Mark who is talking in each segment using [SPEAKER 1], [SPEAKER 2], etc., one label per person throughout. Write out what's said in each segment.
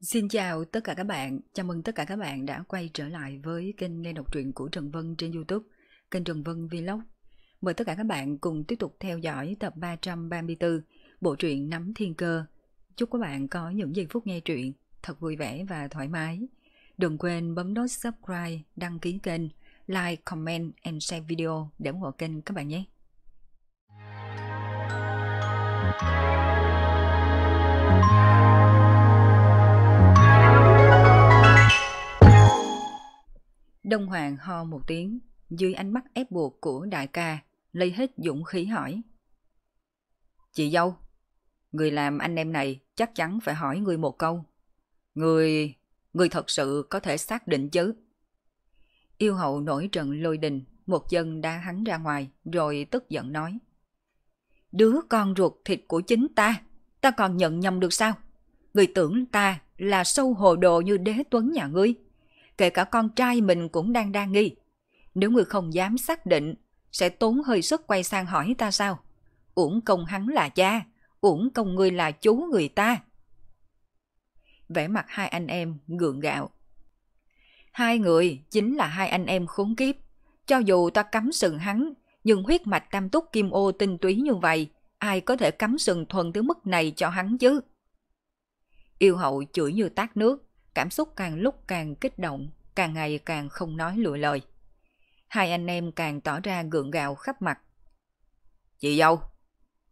[SPEAKER 1] Xin chào tất cả các bạn, chào mừng tất cả các bạn đã quay trở lại với kênh nghe đọc truyện của Trần Vân trên Youtube, kênh Trần Vân Vlog. Mời tất cả các bạn cùng tiếp tục theo dõi tập 334 bộ truyện Nắm Thiên Cơ. Chúc các bạn có những giây phút nghe truyện thật vui vẻ và thoải mái. Đừng quên bấm nút subscribe, đăng ký kênh, like, comment and share video để ủng hộ kênh các bạn nhé. Đông Hoàng ho một tiếng, dưới ánh mắt ép buộc của đại ca, lấy hết dũng khí hỏi. Chị dâu, người làm anh em này chắc chắn phải hỏi người một câu. Người, người thật sự có thể xác định chứ? Yêu hậu nổi trận lôi đình, một chân đá hắn ra ngoài, rồi tức giận nói. Đứa con ruột thịt của chính ta, ta còn nhận nhầm được sao? Người tưởng ta là sâu hồ đồ như đế tuấn nhà ngươi kể cả con trai mình cũng đang đa nghi. Nếu người không dám xác định, sẽ tốn hơi sức quay sang hỏi ta sao? Uổng công hắn là cha, uổng công người là chú người ta. Vẻ mặt hai anh em gượng gạo. Hai người chính là hai anh em khốn kiếp. Cho dù ta cắm sừng hắn, nhưng huyết mạch tam túc kim ô tinh túy như vậy, ai có thể cắm sừng thuần tới mức này cho hắn chứ? Yêu hậu chửi như tát nước, cảm xúc càng lúc càng kích động, càng ngày càng không nói lựa lời. Hai anh em càng tỏ ra gượng gạo khắp mặt. Chị dâu,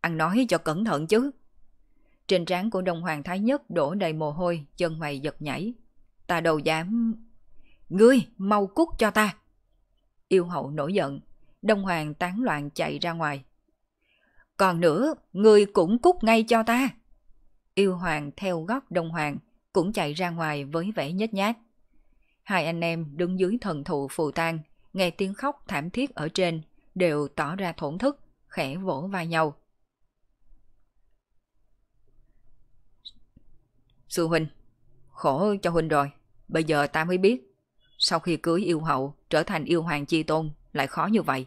[SPEAKER 1] ăn nói cho cẩn thận chứ. Trên trán của Đông Hoàng Thái Nhất đổ đầy mồ hôi, chân mày giật nhảy. Ta đâu dám... Ngươi, mau cút cho ta. Yêu hậu nổi giận, Đông Hoàng tán loạn chạy ra ngoài. Còn nữa, ngươi cũng cút ngay cho ta. Yêu Hoàng theo gót Đông Hoàng, cũng chạy ra ngoài với vẻ nhếch nhác Hai anh em đứng dưới thần thụ phù tang, nghe tiếng khóc thảm thiết ở trên, đều tỏ ra thổn thức, khẽ vỗ vai nhau. Sư Huynh, khổ cho Huynh rồi, bây giờ ta mới biết, sau khi cưới yêu hậu trở thành yêu hoàng chi tôn lại khó như vậy.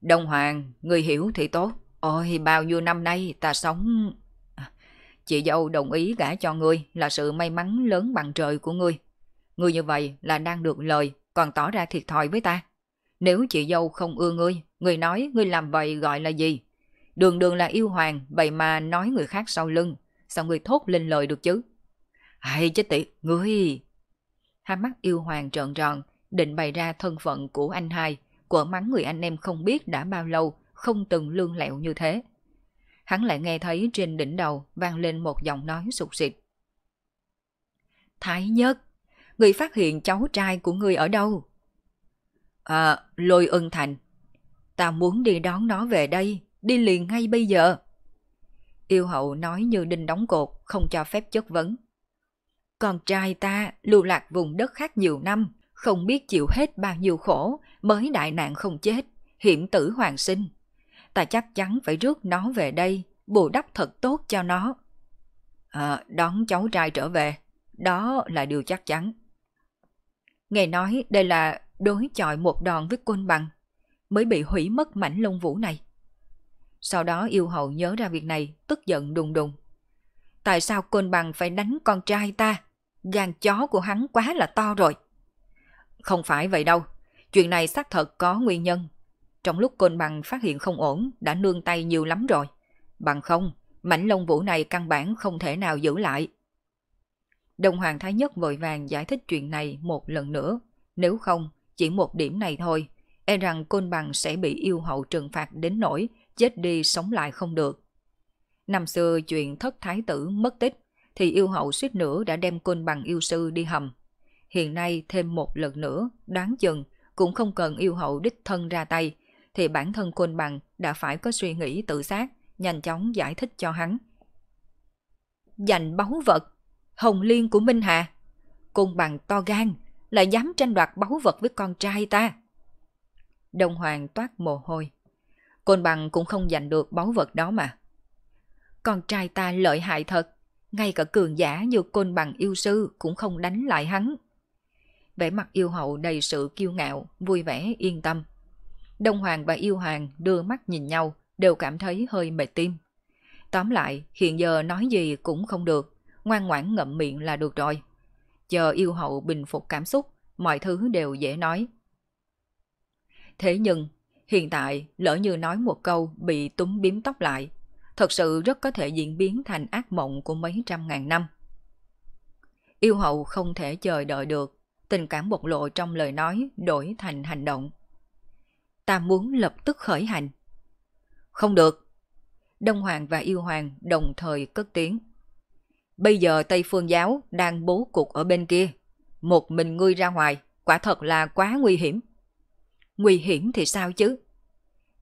[SPEAKER 1] Đông Hoàng, người hiểu thì tốt, ôi bao nhiêu năm nay ta sống... Chị dâu đồng ý gả cho ngươi là sự may mắn lớn bằng trời của ngươi. Ngươi như vậy là đang được lời, còn tỏ ra thiệt thòi với ta. Nếu chị dâu không ưa ngươi, ngươi nói ngươi làm vậy gọi là gì? Đường đường là yêu hoàng, vậy mà nói người khác sau lưng. Sao ngươi thốt lên lời được chứ? Hay chết tiệt, ngươi... Hai mắt yêu hoàng trợn tròn, định bày ra thân phận của anh hai, của mắng người anh em không biết đã bao lâu, không từng lương lẹo như thế hắn lại nghe thấy trên đỉnh đầu vang lên một giọng nói sụt xịt. Thái nhất, người phát hiện cháu trai của người ở đâu? À, lôi ưng thành. Ta muốn đi đón nó về đây, đi liền ngay bây giờ. Yêu hậu nói như đinh đóng cột, không cho phép chất vấn. Con trai ta lưu lạc vùng đất khác nhiều năm, không biết chịu hết bao nhiêu khổ, mới đại nạn không chết, hiểm tử hoàng sinh ta chắc chắn phải rước nó về đây, bù đắp thật tốt cho nó. À, đón cháu trai trở về, đó là điều chắc chắn. Nghe nói đây là đối chọi một đòn với côn bằng, mới bị hủy mất mảnh lông vũ này. Sau đó yêu hậu nhớ ra việc này, tức giận đùng đùng. Tại sao côn bằng phải đánh con trai ta? Gan chó của hắn quá là to rồi. Không phải vậy đâu, chuyện này xác thật có nguyên nhân, trong lúc côn bằng phát hiện không ổn, đã nương tay nhiều lắm rồi. Bằng không, mảnh lông vũ này căn bản không thể nào giữ lại. Đồng Hoàng Thái Nhất vội vàng giải thích chuyện này một lần nữa. Nếu không, chỉ một điểm này thôi, e rằng côn bằng sẽ bị yêu hậu trừng phạt đến nỗi chết đi sống lại không được. Năm xưa chuyện thất thái tử mất tích, thì yêu hậu suýt nữa đã đem côn bằng yêu sư đi hầm. Hiện nay thêm một lần nữa, đoán chừng cũng không cần yêu hậu đích thân ra tay, thì bản thân Côn Bằng đã phải có suy nghĩ tự sát, nhanh chóng giải thích cho hắn. Giành báu vật, hồng liên của Minh Hà. Côn Bằng to gan, lại dám tranh đoạt báu vật với con trai ta. Đông Hoàng toát mồ hôi. Côn Bằng cũng không giành được báu vật đó mà. Con trai ta lợi hại thật, ngay cả cường giả như Côn Bằng yêu sư cũng không đánh lại hắn. Vẻ mặt yêu hậu đầy sự kiêu ngạo, vui vẻ, yên tâm. Đông Hoàng và Yêu Hoàng đưa mắt nhìn nhau, đều cảm thấy hơi mệt tim. Tóm lại, hiện giờ nói gì cũng không được, ngoan ngoãn ngậm miệng là được rồi. Chờ yêu hậu bình phục cảm xúc, mọi thứ đều dễ nói. Thế nhưng, hiện tại lỡ như nói một câu bị túm biếm tóc lại, thật sự rất có thể diễn biến thành ác mộng của mấy trăm ngàn năm. Yêu hậu không thể chờ đợi được, tình cảm bộc lộ trong lời nói đổi thành hành động. Ta muốn lập tức khởi hành. Không được. Đông Hoàng và Yêu Hoàng đồng thời cất tiếng. Bây giờ Tây Phương Giáo đang bố cục ở bên kia. Một mình ngươi ra ngoài, quả thật là quá nguy hiểm. Nguy hiểm thì sao chứ?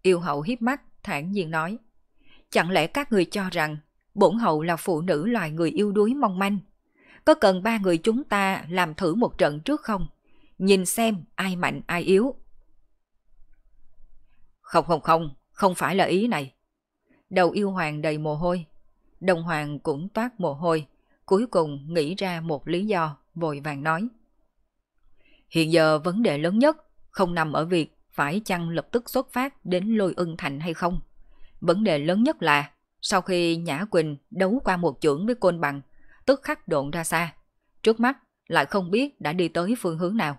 [SPEAKER 1] Yêu hậu hiếp mắt, thản nhiên nói. Chẳng lẽ các người cho rằng bổn hậu là phụ nữ loài người yêu đuối mong manh? Có cần ba người chúng ta làm thử một trận trước không? Nhìn xem ai mạnh ai yếu. Không không không, không phải là ý này. Đầu yêu hoàng đầy mồ hôi. Đồng hoàng cũng toát mồ hôi. Cuối cùng nghĩ ra một lý do, vội vàng nói. Hiện giờ vấn đề lớn nhất không nằm ở việc phải chăng lập tức xuất phát đến lôi ưng thành hay không. Vấn đề lớn nhất là sau khi Nhã Quỳnh đấu qua một chưởng với côn bằng, tức khắc độn ra xa. Trước mắt lại không biết đã đi tới phương hướng nào.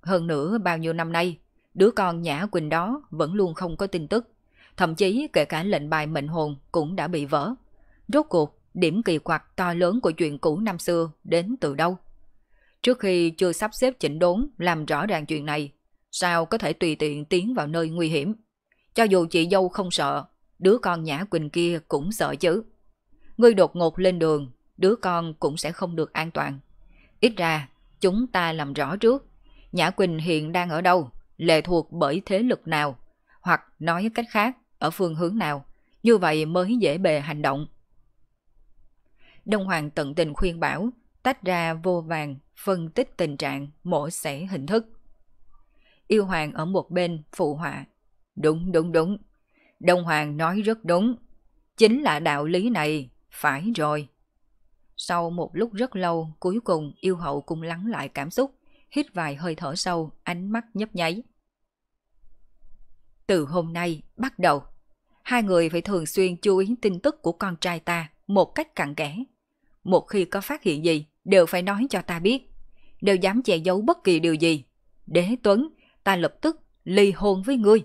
[SPEAKER 1] Hơn nữa bao nhiêu năm nay, đứa con Nhã Quỳnh đó vẫn luôn không có tin tức. Thậm chí kể cả lệnh bài mệnh hồn cũng đã bị vỡ. Rốt cuộc, điểm kỳ quặc to lớn của chuyện cũ năm xưa đến từ đâu? Trước khi chưa sắp xếp chỉnh đốn làm rõ ràng chuyện này, sao có thể tùy tiện tiến vào nơi nguy hiểm? Cho dù chị dâu không sợ, đứa con Nhã Quỳnh kia cũng sợ chứ. Ngươi đột ngột lên đường, đứa con cũng sẽ không được an toàn. Ít ra, chúng ta làm rõ trước. Nhã Quỳnh hiện đang ở đâu, lệ thuộc bởi thế lực nào, hoặc nói cách khác, ở phương hướng nào, như vậy mới dễ bề hành động. Đông Hoàng tận tình khuyên bảo, tách ra vô vàng, phân tích tình trạng, mổ xẻ hình thức. Yêu Hoàng ở một bên phụ họa. Đúng, đúng, đúng. Đông Hoàng nói rất đúng. Chính là đạo lý này, phải rồi. Sau một lúc rất lâu, cuối cùng yêu hậu cũng lắng lại cảm xúc, hít vài hơi thở sâu, ánh mắt nhấp nháy. Từ hôm nay, bắt đầu, hai người phải thường xuyên chú ý tin tức của con trai ta một cách cặn kẽ. Một khi có phát hiện gì, đều phải nói cho ta biết. Đều dám che giấu bất kỳ điều gì. Đế Tuấn, ta lập tức ly hôn với ngươi.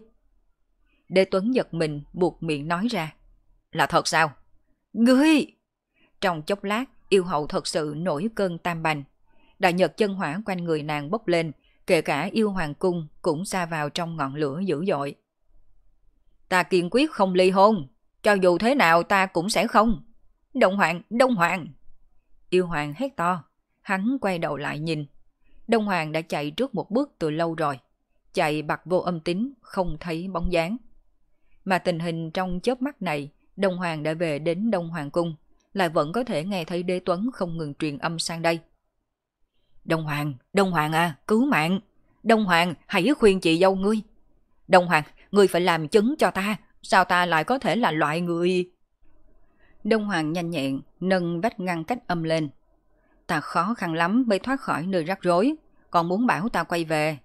[SPEAKER 1] Đế Tuấn giật mình buộc miệng nói ra. Là thật sao? Ngươi! Trong chốc lát, yêu hậu thật sự nổi cơn tam bành. Đại nhật chân hỏa quanh người nàng bốc lên, kể cả yêu hoàng cung cũng xa vào trong ngọn lửa dữ dội. Ta kiên quyết không ly hôn, cho dù thế nào ta cũng sẽ không. Đông Hoàng, Đông Hoàng! Yêu Hoàng hét to, hắn quay đầu lại nhìn. Đông Hoàng đã chạy trước một bước từ lâu rồi, chạy bặt vô âm tín không thấy bóng dáng. Mà tình hình trong chớp mắt này, Đông Hoàng đã về đến Đông Hoàng Cung, lại vẫn có thể nghe thấy đế tuấn không ngừng truyền âm sang đây. Đông Hoàng, Đông Hoàng à, cứu mạng! Đông Hoàng, hãy khuyên chị dâu ngươi! Đông Hoàng, ngươi phải làm chứng cho ta, sao ta lại có thể là loại người... Đông Hoàng nhanh nhẹn, nâng vách ngăn cách âm lên. Ta khó khăn lắm mới thoát khỏi nơi rắc rối, còn muốn bảo ta quay về.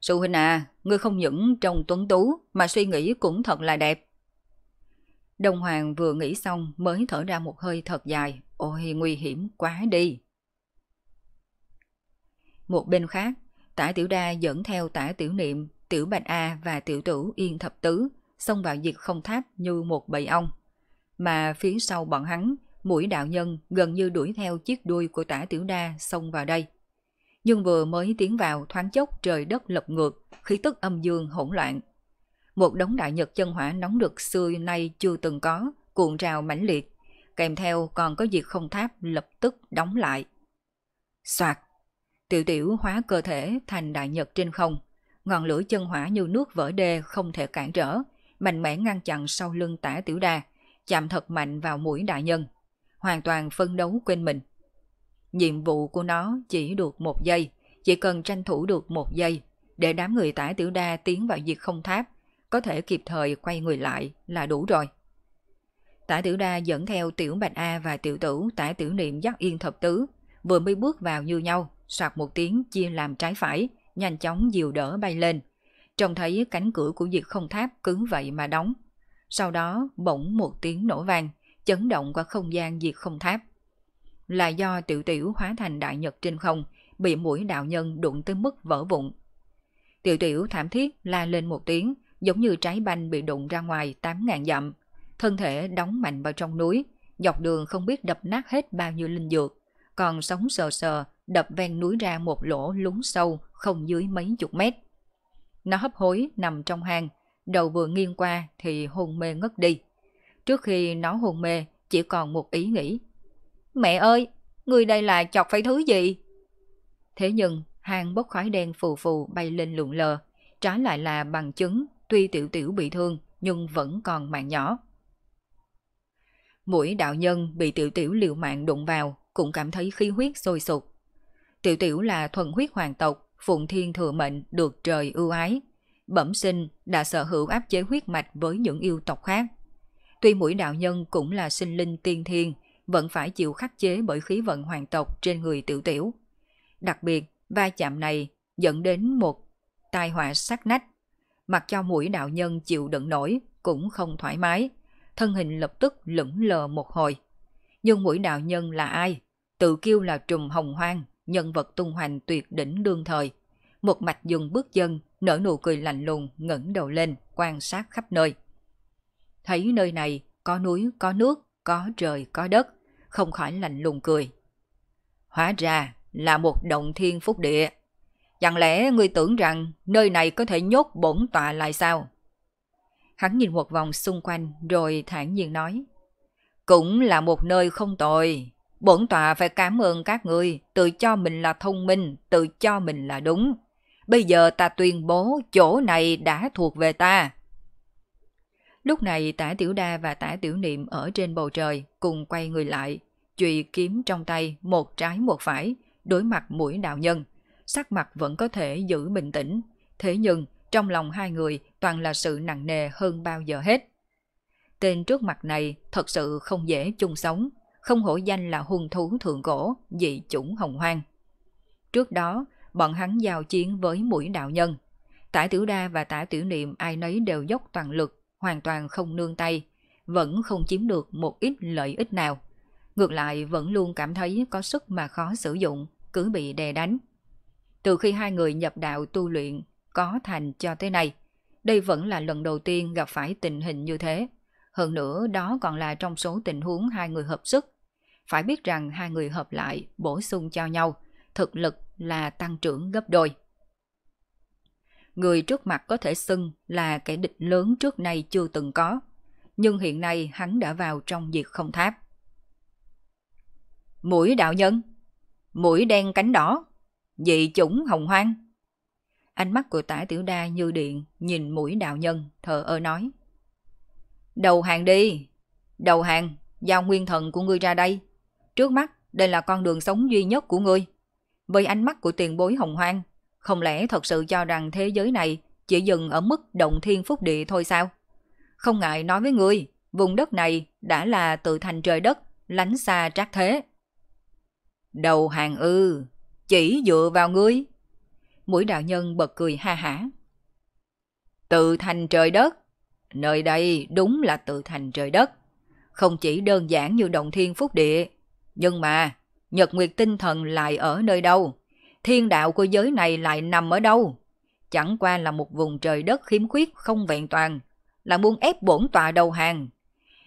[SPEAKER 1] Sư huynh à, ngươi không những trông tuấn tú mà suy nghĩ cũng thật là đẹp. Đông Hoàng vừa nghĩ xong mới thở ra một hơi thật dài. Ôi nguy hiểm quá đi. Một bên khác, tả tiểu đa dẫn theo tả tiểu niệm, tiểu bạch A và tiểu tử yên thập tứ xông vào diệt không tháp như một bầy ong. Mà phía sau bọn hắn, mũi đạo nhân gần như đuổi theo chiếc đuôi của tả tiểu đa xông vào đây. Nhưng vừa mới tiến vào thoáng chốc trời đất lật ngược, khí tức âm dương hỗn loạn, một đống đại nhật chân hỏa nóng được xưa nay chưa từng có, cuộn trào mãnh liệt, kèm theo còn có diệt không tháp lập tức đóng lại. Soạt, tiểu tiểu hóa cơ thể thành đại nhật trên không, ngọn lửa chân hỏa như nước vỡ đê không thể cản trở, mạnh mẽ ngăn chặn sau lưng tả tiểu đa, chạm thật mạnh vào mũi đại nhân, hoàn toàn phân đấu quên mình. Nhiệm vụ của nó chỉ được một giây, chỉ cần tranh thủ được một giây, để đám người tả tiểu đa tiến vào diệt không tháp, có thể kịp thời quay người lại là đủ rồi. Tả tiểu đa dẫn theo tiểu bạch A và tiểu tử tả tiểu niệm dắt yên thập tứ, vừa mới bước vào như nhau, soạt một tiếng chia làm trái phải, nhanh chóng dìu đỡ bay lên. Trông thấy cánh cửa của diệt không tháp cứ vậy mà đóng. Sau đó bỗng một tiếng nổ vang, chấn động qua không gian diệt không tháp. là do tiểu tiểu hóa thành đại nhật trên không, bị mũi đạo nhân đụng tới mức vỡ vụn. Tiểu tiểu thảm thiết la lên một tiếng, giống như trái banh bị đụng ra ngoài 8.000 dặm. Thân thể đóng mạnh vào trong núi, dọc đường không biết đập nát hết bao nhiêu linh dược, còn sống sờ sờ đập ven núi ra một lỗ lún sâu không dưới mấy chục mét. Nó hấp hối nằm trong hang, đầu vừa nghiêng qua thì hôn mê ngất đi. Trước khi nó hôn mê, chỉ còn một ý nghĩ. Mẹ ơi, người đây là chọc phải thứ gì? Thế nhưng, hang bốc khói đen phù phù bay lên lượn lờ, trái lại là bằng chứng tuy tiểu tiểu bị thương nhưng vẫn còn mạng nhỏ. Mũi đạo nhân bị tiểu tiểu liều mạng đụng vào cũng cảm thấy khí huyết sôi sục. Tiểu tiểu là thuần huyết hoàng tộc, phụng thiên thừa mệnh được trời ưu ái. Bẩm sinh đã sở hữu áp chế huyết mạch với những yêu tộc khác. Tuy mũi đạo nhân cũng là sinh linh tiên thiên, vẫn phải chịu khắc chế bởi khí vận hoàng tộc trên người tiểu tiểu. Đặc biệt, va chạm này dẫn đến một tai họa sắc nách. Mặc cho mũi đạo nhân chịu đựng nổi cũng không thoải mái, thân hình lập tức lững lờ một hồi. Nhưng mũi đạo nhân là ai? Tự kêu là trùm hồng hoang, nhân vật tung hoành tuyệt đỉnh đương thời. Một mạch dừng bước chân, nở nụ cười lạnh lùng, ngẩng đầu lên, quan sát khắp nơi. Thấy nơi này có núi, có nước, có trời, có đất, không khỏi lạnh lùng cười. Hóa ra là một động thiên phúc địa. Chẳng lẽ ngươi tưởng rằng nơi này có thể nhốt bổn tọa lại sao? Hắn nhìn một vòng xung quanh rồi thản nhiên nói. Cũng là một nơi không tồi. Bổn tọa phải cảm ơn các người tự cho mình là thông minh, tự cho mình là đúng. Bây giờ ta tuyên bố chỗ này đã thuộc về ta. Lúc này tả tiểu đa và tả tiểu niệm ở trên bầu trời cùng quay người lại, chùy kiếm trong tay một trái một phải, đối mặt mũi đạo nhân. Sắc mặt vẫn có thể giữ bình tĩnh, thế nhưng trong lòng hai người toàn là sự nặng nề hơn bao giờ hết. Tên trước mặt này thật sự không dễ chung sống, không hổ danh là hung thú thượng cổ, dị chủng hồng hoang. Trước đó, bọn hắn giao chiến với mũi đạo nhân. Tả tiểu đa và tả tiểu niệm ai nấy đều dốc toàn lực, hoàn toàn không nương tay, vẫn không chiếm được một ít lợi ích nào. Ngược lại vẫn luôn cảm thấy có sức mà khó sử dụng, cứ bị đè đánh. Từ khi hai người nhập đạo tu luyện, có thành cho tới nay, đây vẫn là lần đầu tiên gặp phải tình hình như thế. Hơn nữa đó còn là trong số tình huống hai người hợp sức. Phải biết rằng hai người hợp lại, bổ sung cho nhau, thực lực là tăng trưởng gấp đôi. Người trước mặt có thể xưng là kẻ địch lớn trước nay chưa từng có, nhưng hiện nay hắn đã vào trong diệt không tháp. Mũi đạo nhân, mũi đen cánh đỏ, dị chủng hồng hoang. Ánh mắt của tả tiểu đa như điện, nhìn mũi đạo nhân, thờ ơ nói. Đầu hàng đi, đầu hàng, giao nguyên thần của ngươi ra đây. Trước mắt, đây là con đường sống duy nhất của ngươi. Với ánh mắt của tiền bối hồng hoang, không lẽ thật sự cho rằng thế giới này chỉ dừng ở mức động thiên phúc địa thôi sao? Không ngại nói với ngươi, vùng đất này đã là tự thành trời đất, lánh xa trác thế. Đầu hàng ư, chỉ dựa vào ngươi. Mũi đạo nhân bật cười ha hả. Tự thành trời đất, nơi đây đúng là tự thành trời đất. Không chỉ đơn giản như động thiên phúc địa, nhưng mà nhật nguyệt tinh thần lại ở nơi đâu? Thiên đạo của giới này lại nằm ở đâu? Chẳng qua là một vùng trời đất khiếm khuyết không vẹn toàn, là muốn ép bổn tọa đầu hàng.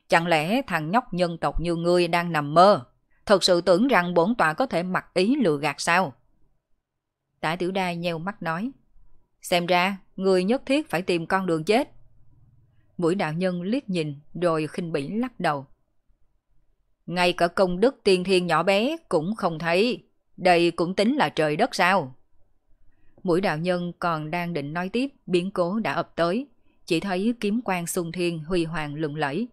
[SPEAKER 1] Chẳng lẽ thằng nhóc nhân tộc như ngươi đang nằm mơ? Thật sự tưởng rằng bổn tọa có thể mặc ý lừa gạt sao? Tả tiểu đa nheo mắt nói. Xem ra, người nhất thiết phải tìm con đường chết. Mũi đạo nhân liếc nhìn rồi khinh bỉ lắc đầu. Ngay cả công đức tiên thiên nhỏ bé cũng không thấy. Đây cũng tính là trời đất sao? Mũi đạo nhân còn đang định nói tiếp, biến cố đã ập tới. Chỉ thấy kiếm quang xung thiên huy hoàng lừng lẫy.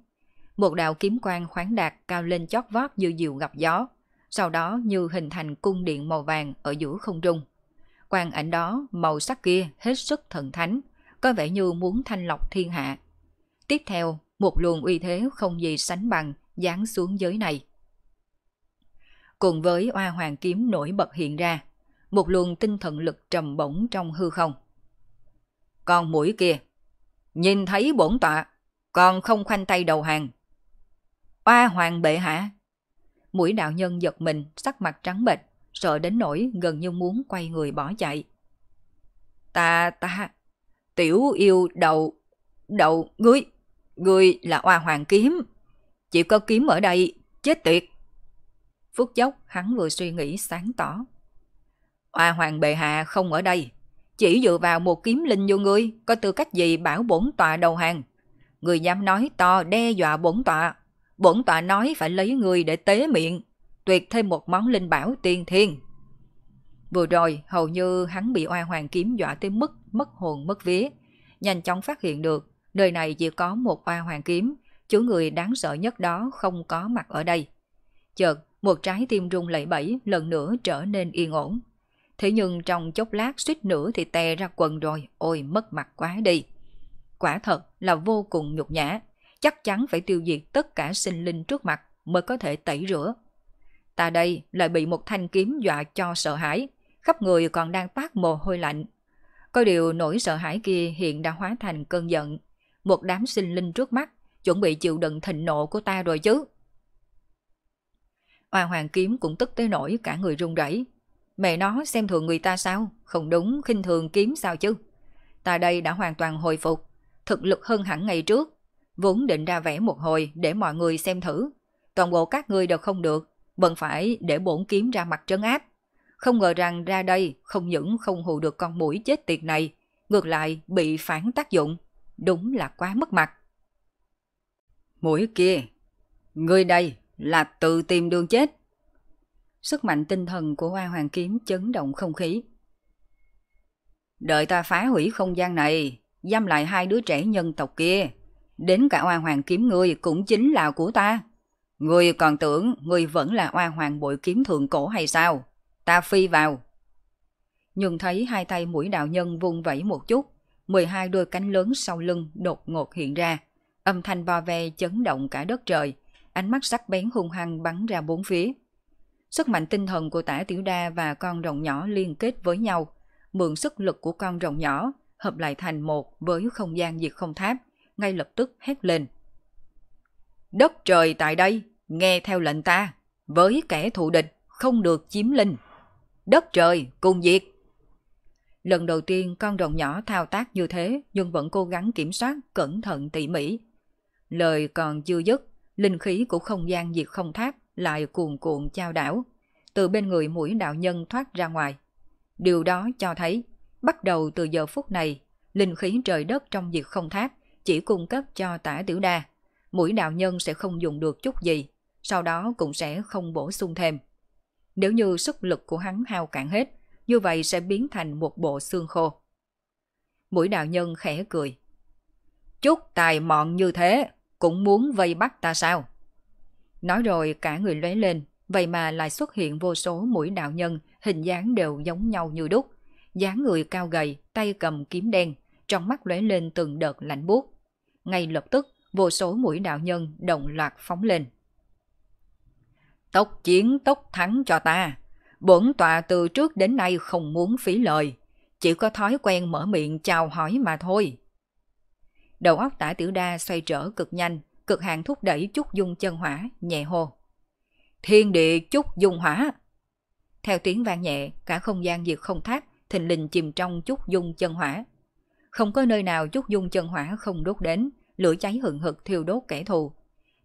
[SPEAKER 1] Một đạo kiếm quang khoáng đạt cao lên chót vót như diều gặp gió. Sau đó như hình thành cung điện màu vàng ở giữa không trung. Quang ảnh đó, màu sắc kia hết sức thần thánh, có vẻ như muốn thanh lọc thiên hạ. Tiếp theo, một luồng uy thế không gì sánh bằng giáng xuống giới này. Cùng với oa hoàng kiếm nổi bật hiện ra, một luồng tinh thần lực trầm bổng trong hư không. Còn mũi kia, nhìn thấy bổn tọa, còn không khoanh tay đầu hàng. Oa hoàng bệ hạ, Mũi đạo nhân giật mình, sắc mặt trắng bệch, sợ đến nỗi gần như muốn quay người bỏ chạy. Ta, ta, tiểu yêu đầu, đầu, ngươi, ngươi là oa hoàng kiếm. Chỉ có kiếm ở đây, chết tiệt. Phút chốc hắn vừa suy nghĩ sáng tỏ. Oa hoàng bệ hạ không ở đây, chỉ dựa vào một kiếm linh vô ngươi, có tư cách gì bảo bổn tọa đầu hàng. Người dám nói to đe dọa bổn tọa, bổn tọa nói phải lấy người để tế miệng, tuyệt thêm một món linh bảo tiên thiên. Vừa rồi, hầu như hắn bị oa hoàng kiếm dọa tới mức mất hồn mất vía. Nhanh chóng phát hiện được, nơi này chỉ có một oa hoàng kiếm, chú người đáng sợ nhất đó không có mặt ở đây. Chợt, một trái tim rung lẩy bẩy lần nữa trở nên yên ổn. Thế nhưng trong chốc lát suýt nữa thì tè ra quần rồi, ôi mất mặt quá đi. Quả thật là vô cùng nhục nhã, chắc chắn phải tiêu diệt tất cả sinh linh trước mặt mới có thể tẩy rửa. Ta đây lại bị một thanh kiếm dọa cho sợ hãi, khắp người còn đang toát mồ hôi lạnh. Có điều nỗi sợ hãi kia hiện đã hóa thành cơn giận. Một đám sinh linh trước mắt, chuẩn bị chịu đựng thịnh nộ của ta rồi chứ. Hoa hoàng kiếm cũng tức tới nổi cả người run rẩy. Mẹ nó xem thường người ta sao? Không đúng, khinh thường kiếm sao chứ? Ta đây đã hoàn toàn hồi phục, thực lực hơn hẳn ngày trước. Vốn định ra vẽ một hồi để mọi người xem thử. Toàn bộ các ngươi đều không được, vẫn phải để bổn kiếm ra mặt trấn áp. Không ngờ rằng ra đây không những không hù được con mũi chết tiệt này, ngược lại bị phản tác dụng. Đúng là quá mất mặt. Mũi kia, người đây là tự tìm đường chết. Sức mạnh tinh thần của Hoa Hoàng Kiếm chấn động không khí. Đợi ta phá hủy không gian này, giam lại hai đứa trẻ nhân tộc kia. Đến cả Hoa Hoàng Kiếm ngươi cũng chính là của ta. Ngươi còn tưởng ngươi vẫn là Hoa Hoàng bội kiếm thượng cổ hay sao? Ta phi vào. Nhưng thấy hai tay mũi đạo nhân vung vẩy một chút, 12 đôi cánh lớn sau lưng đột ngột hiện ra. Âm thanh bo ve chấn động cả đất trời, ánh mắt sắc bén hung hăng bắn ra bốn phía. Sức mạnh tinh thần của tả tiểu đa và con rồng nhỏ liên kết với nhau, mượn sức lực của con rồng nhỏ, hợp lại thành một với không gian diệt không tháp, ngay lập tức hét lên. Đất trời tại đây, nghe theo lệnh ta, với kẻ thù địch không được chiếm linh. Đất trời cùng diệt. Lần đầu tiên con rồng nhỏ thao tác như thế nhưng vẫn cố gắng kiểm soát cẩn thận tỉ mỉ. Lời còn chưa dứt, linh khí của không gian diệt không tháp lại cuồn cuộn trao đảo, từ bên người mũi đạo nhân thoát ra ngoài. Điều đó cho thấy, bắt đầu từ giờ phút này, linh khí trời đất trong diệt không tháp chỉ cung cấp cho tả tiểu đa. Mũi đạo nhân sẽ không dùng được chút gì, sau đó cũng sẽ không bổ sung thêm. Nếu như sức lực của hắn hao cạn hết, như vậy sẽ biến thành một bộ xương khô. Mũi đạo nhân khẽ cười. Chút tài mọn như thế, cũng muốn vây bắt ta sao? Nói rồi cả người lóe lên, vậy mà lại xuất hiện vô số mũi đạo nhân, hình dáng đều giống nhau như đúc. dáng người cao gầy, tay cầm kiếm đen, trong mắt lóe lên từng đợt lạnh buốt. Ngay lập tức, vô số mũi đạo nhân đồng loạt phóng lên. Tốc chiến tốc thắng cho ta. Bổn tọa từ trước đến nay không muốn phí lời, chỉ có thói quen mở miệng chào hỏi mà thôi. Đầu óc tả tiểu đa xoay trở cực nhanh, cực hạn thúc đẩy chút dung chân hỏa, nhẹ hô. Thiên địa chút dung hỏa. Theo tiếng vang nhẹ, cả không gian diệt không thác, thình lình chìm trong chút dung chân hỏa. Không có nơi nào chút dung chân hỏa không đốt đến, lửa cháy hừng hực thiêu đốt kẻ thù.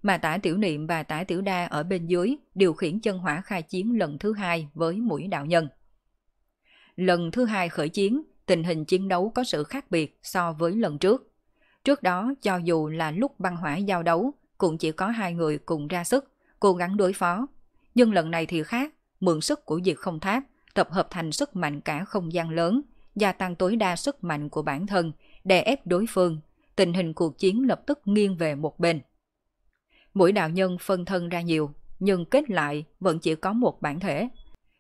[SPEAKER 1] Mà tả tiểu niệm và tả tiểu đa ở bên dưới điều khiển chân hỏa khai chiến lần thứ hai với mũi đạo nhân. Lần thứ hai khởi chiến, tình hình chiến đấu có sự khác biệt so với lần trước. Trước đó, cho dù là lúc băng hỏa giao đấu, cũng chỉ có hai người cùng ra sức, cố gắng đối phó. Nhưng lần này thì khác, mượn sức của diệt không tháp, tập hợp thành sức mạnh cả không gian lớn, gia tăng tối đa sức mạnh của bản thân, đè ép đối phương. Tình hình cuộc chiến lập tức nghiêng về một bên. Mỗi đạo nhân phân thân ra nhiều, nhưng kết lại vẫn chỉ có một bản thể.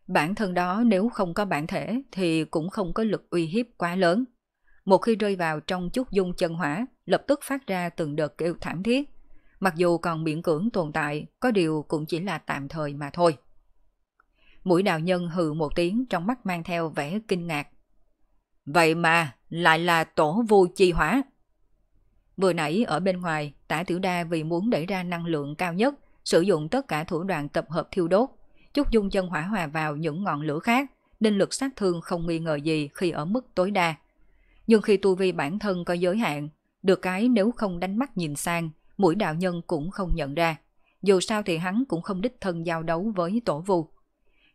[SPEAKER 1] Bản thân đó nếu không có bản thể thì cũng không có lực uy hiếp quá lớn. Một khi rơi vào trong chút dung chân hỏa, lập tức phát ra từng đợt kêu thảm thiết. Mặc dù còn miễn cưỡng tồn tại, có điều cũng chỉ là tạm thời mà thôi. Mũi đạo nhân hừ một tiếng trong mắt mang theo vẻ kinh ngạc. Vậy mà, lại là tổ vu chi hỏa. Vừa nãy ở bên ngoài, tả tiểu đa vì muốn đẩy ra năng lượng cao nhất, sử dụng tất cả thủ đoạn tập hợp thiêu đốt, chút dung chân hỏa hòa vào những ngọn lửa khác, nên lực sát thương không nghi ngờ gì khi ở mức tối đa. Nhưng khi tu vi bản thân có giới hạn, được cái nếu không đánh mắt nhìn sang, mũi đạo nhân cũng không nhận ra. Dù sao thì hắn cũng không đích thân giao đấu với tổ vu.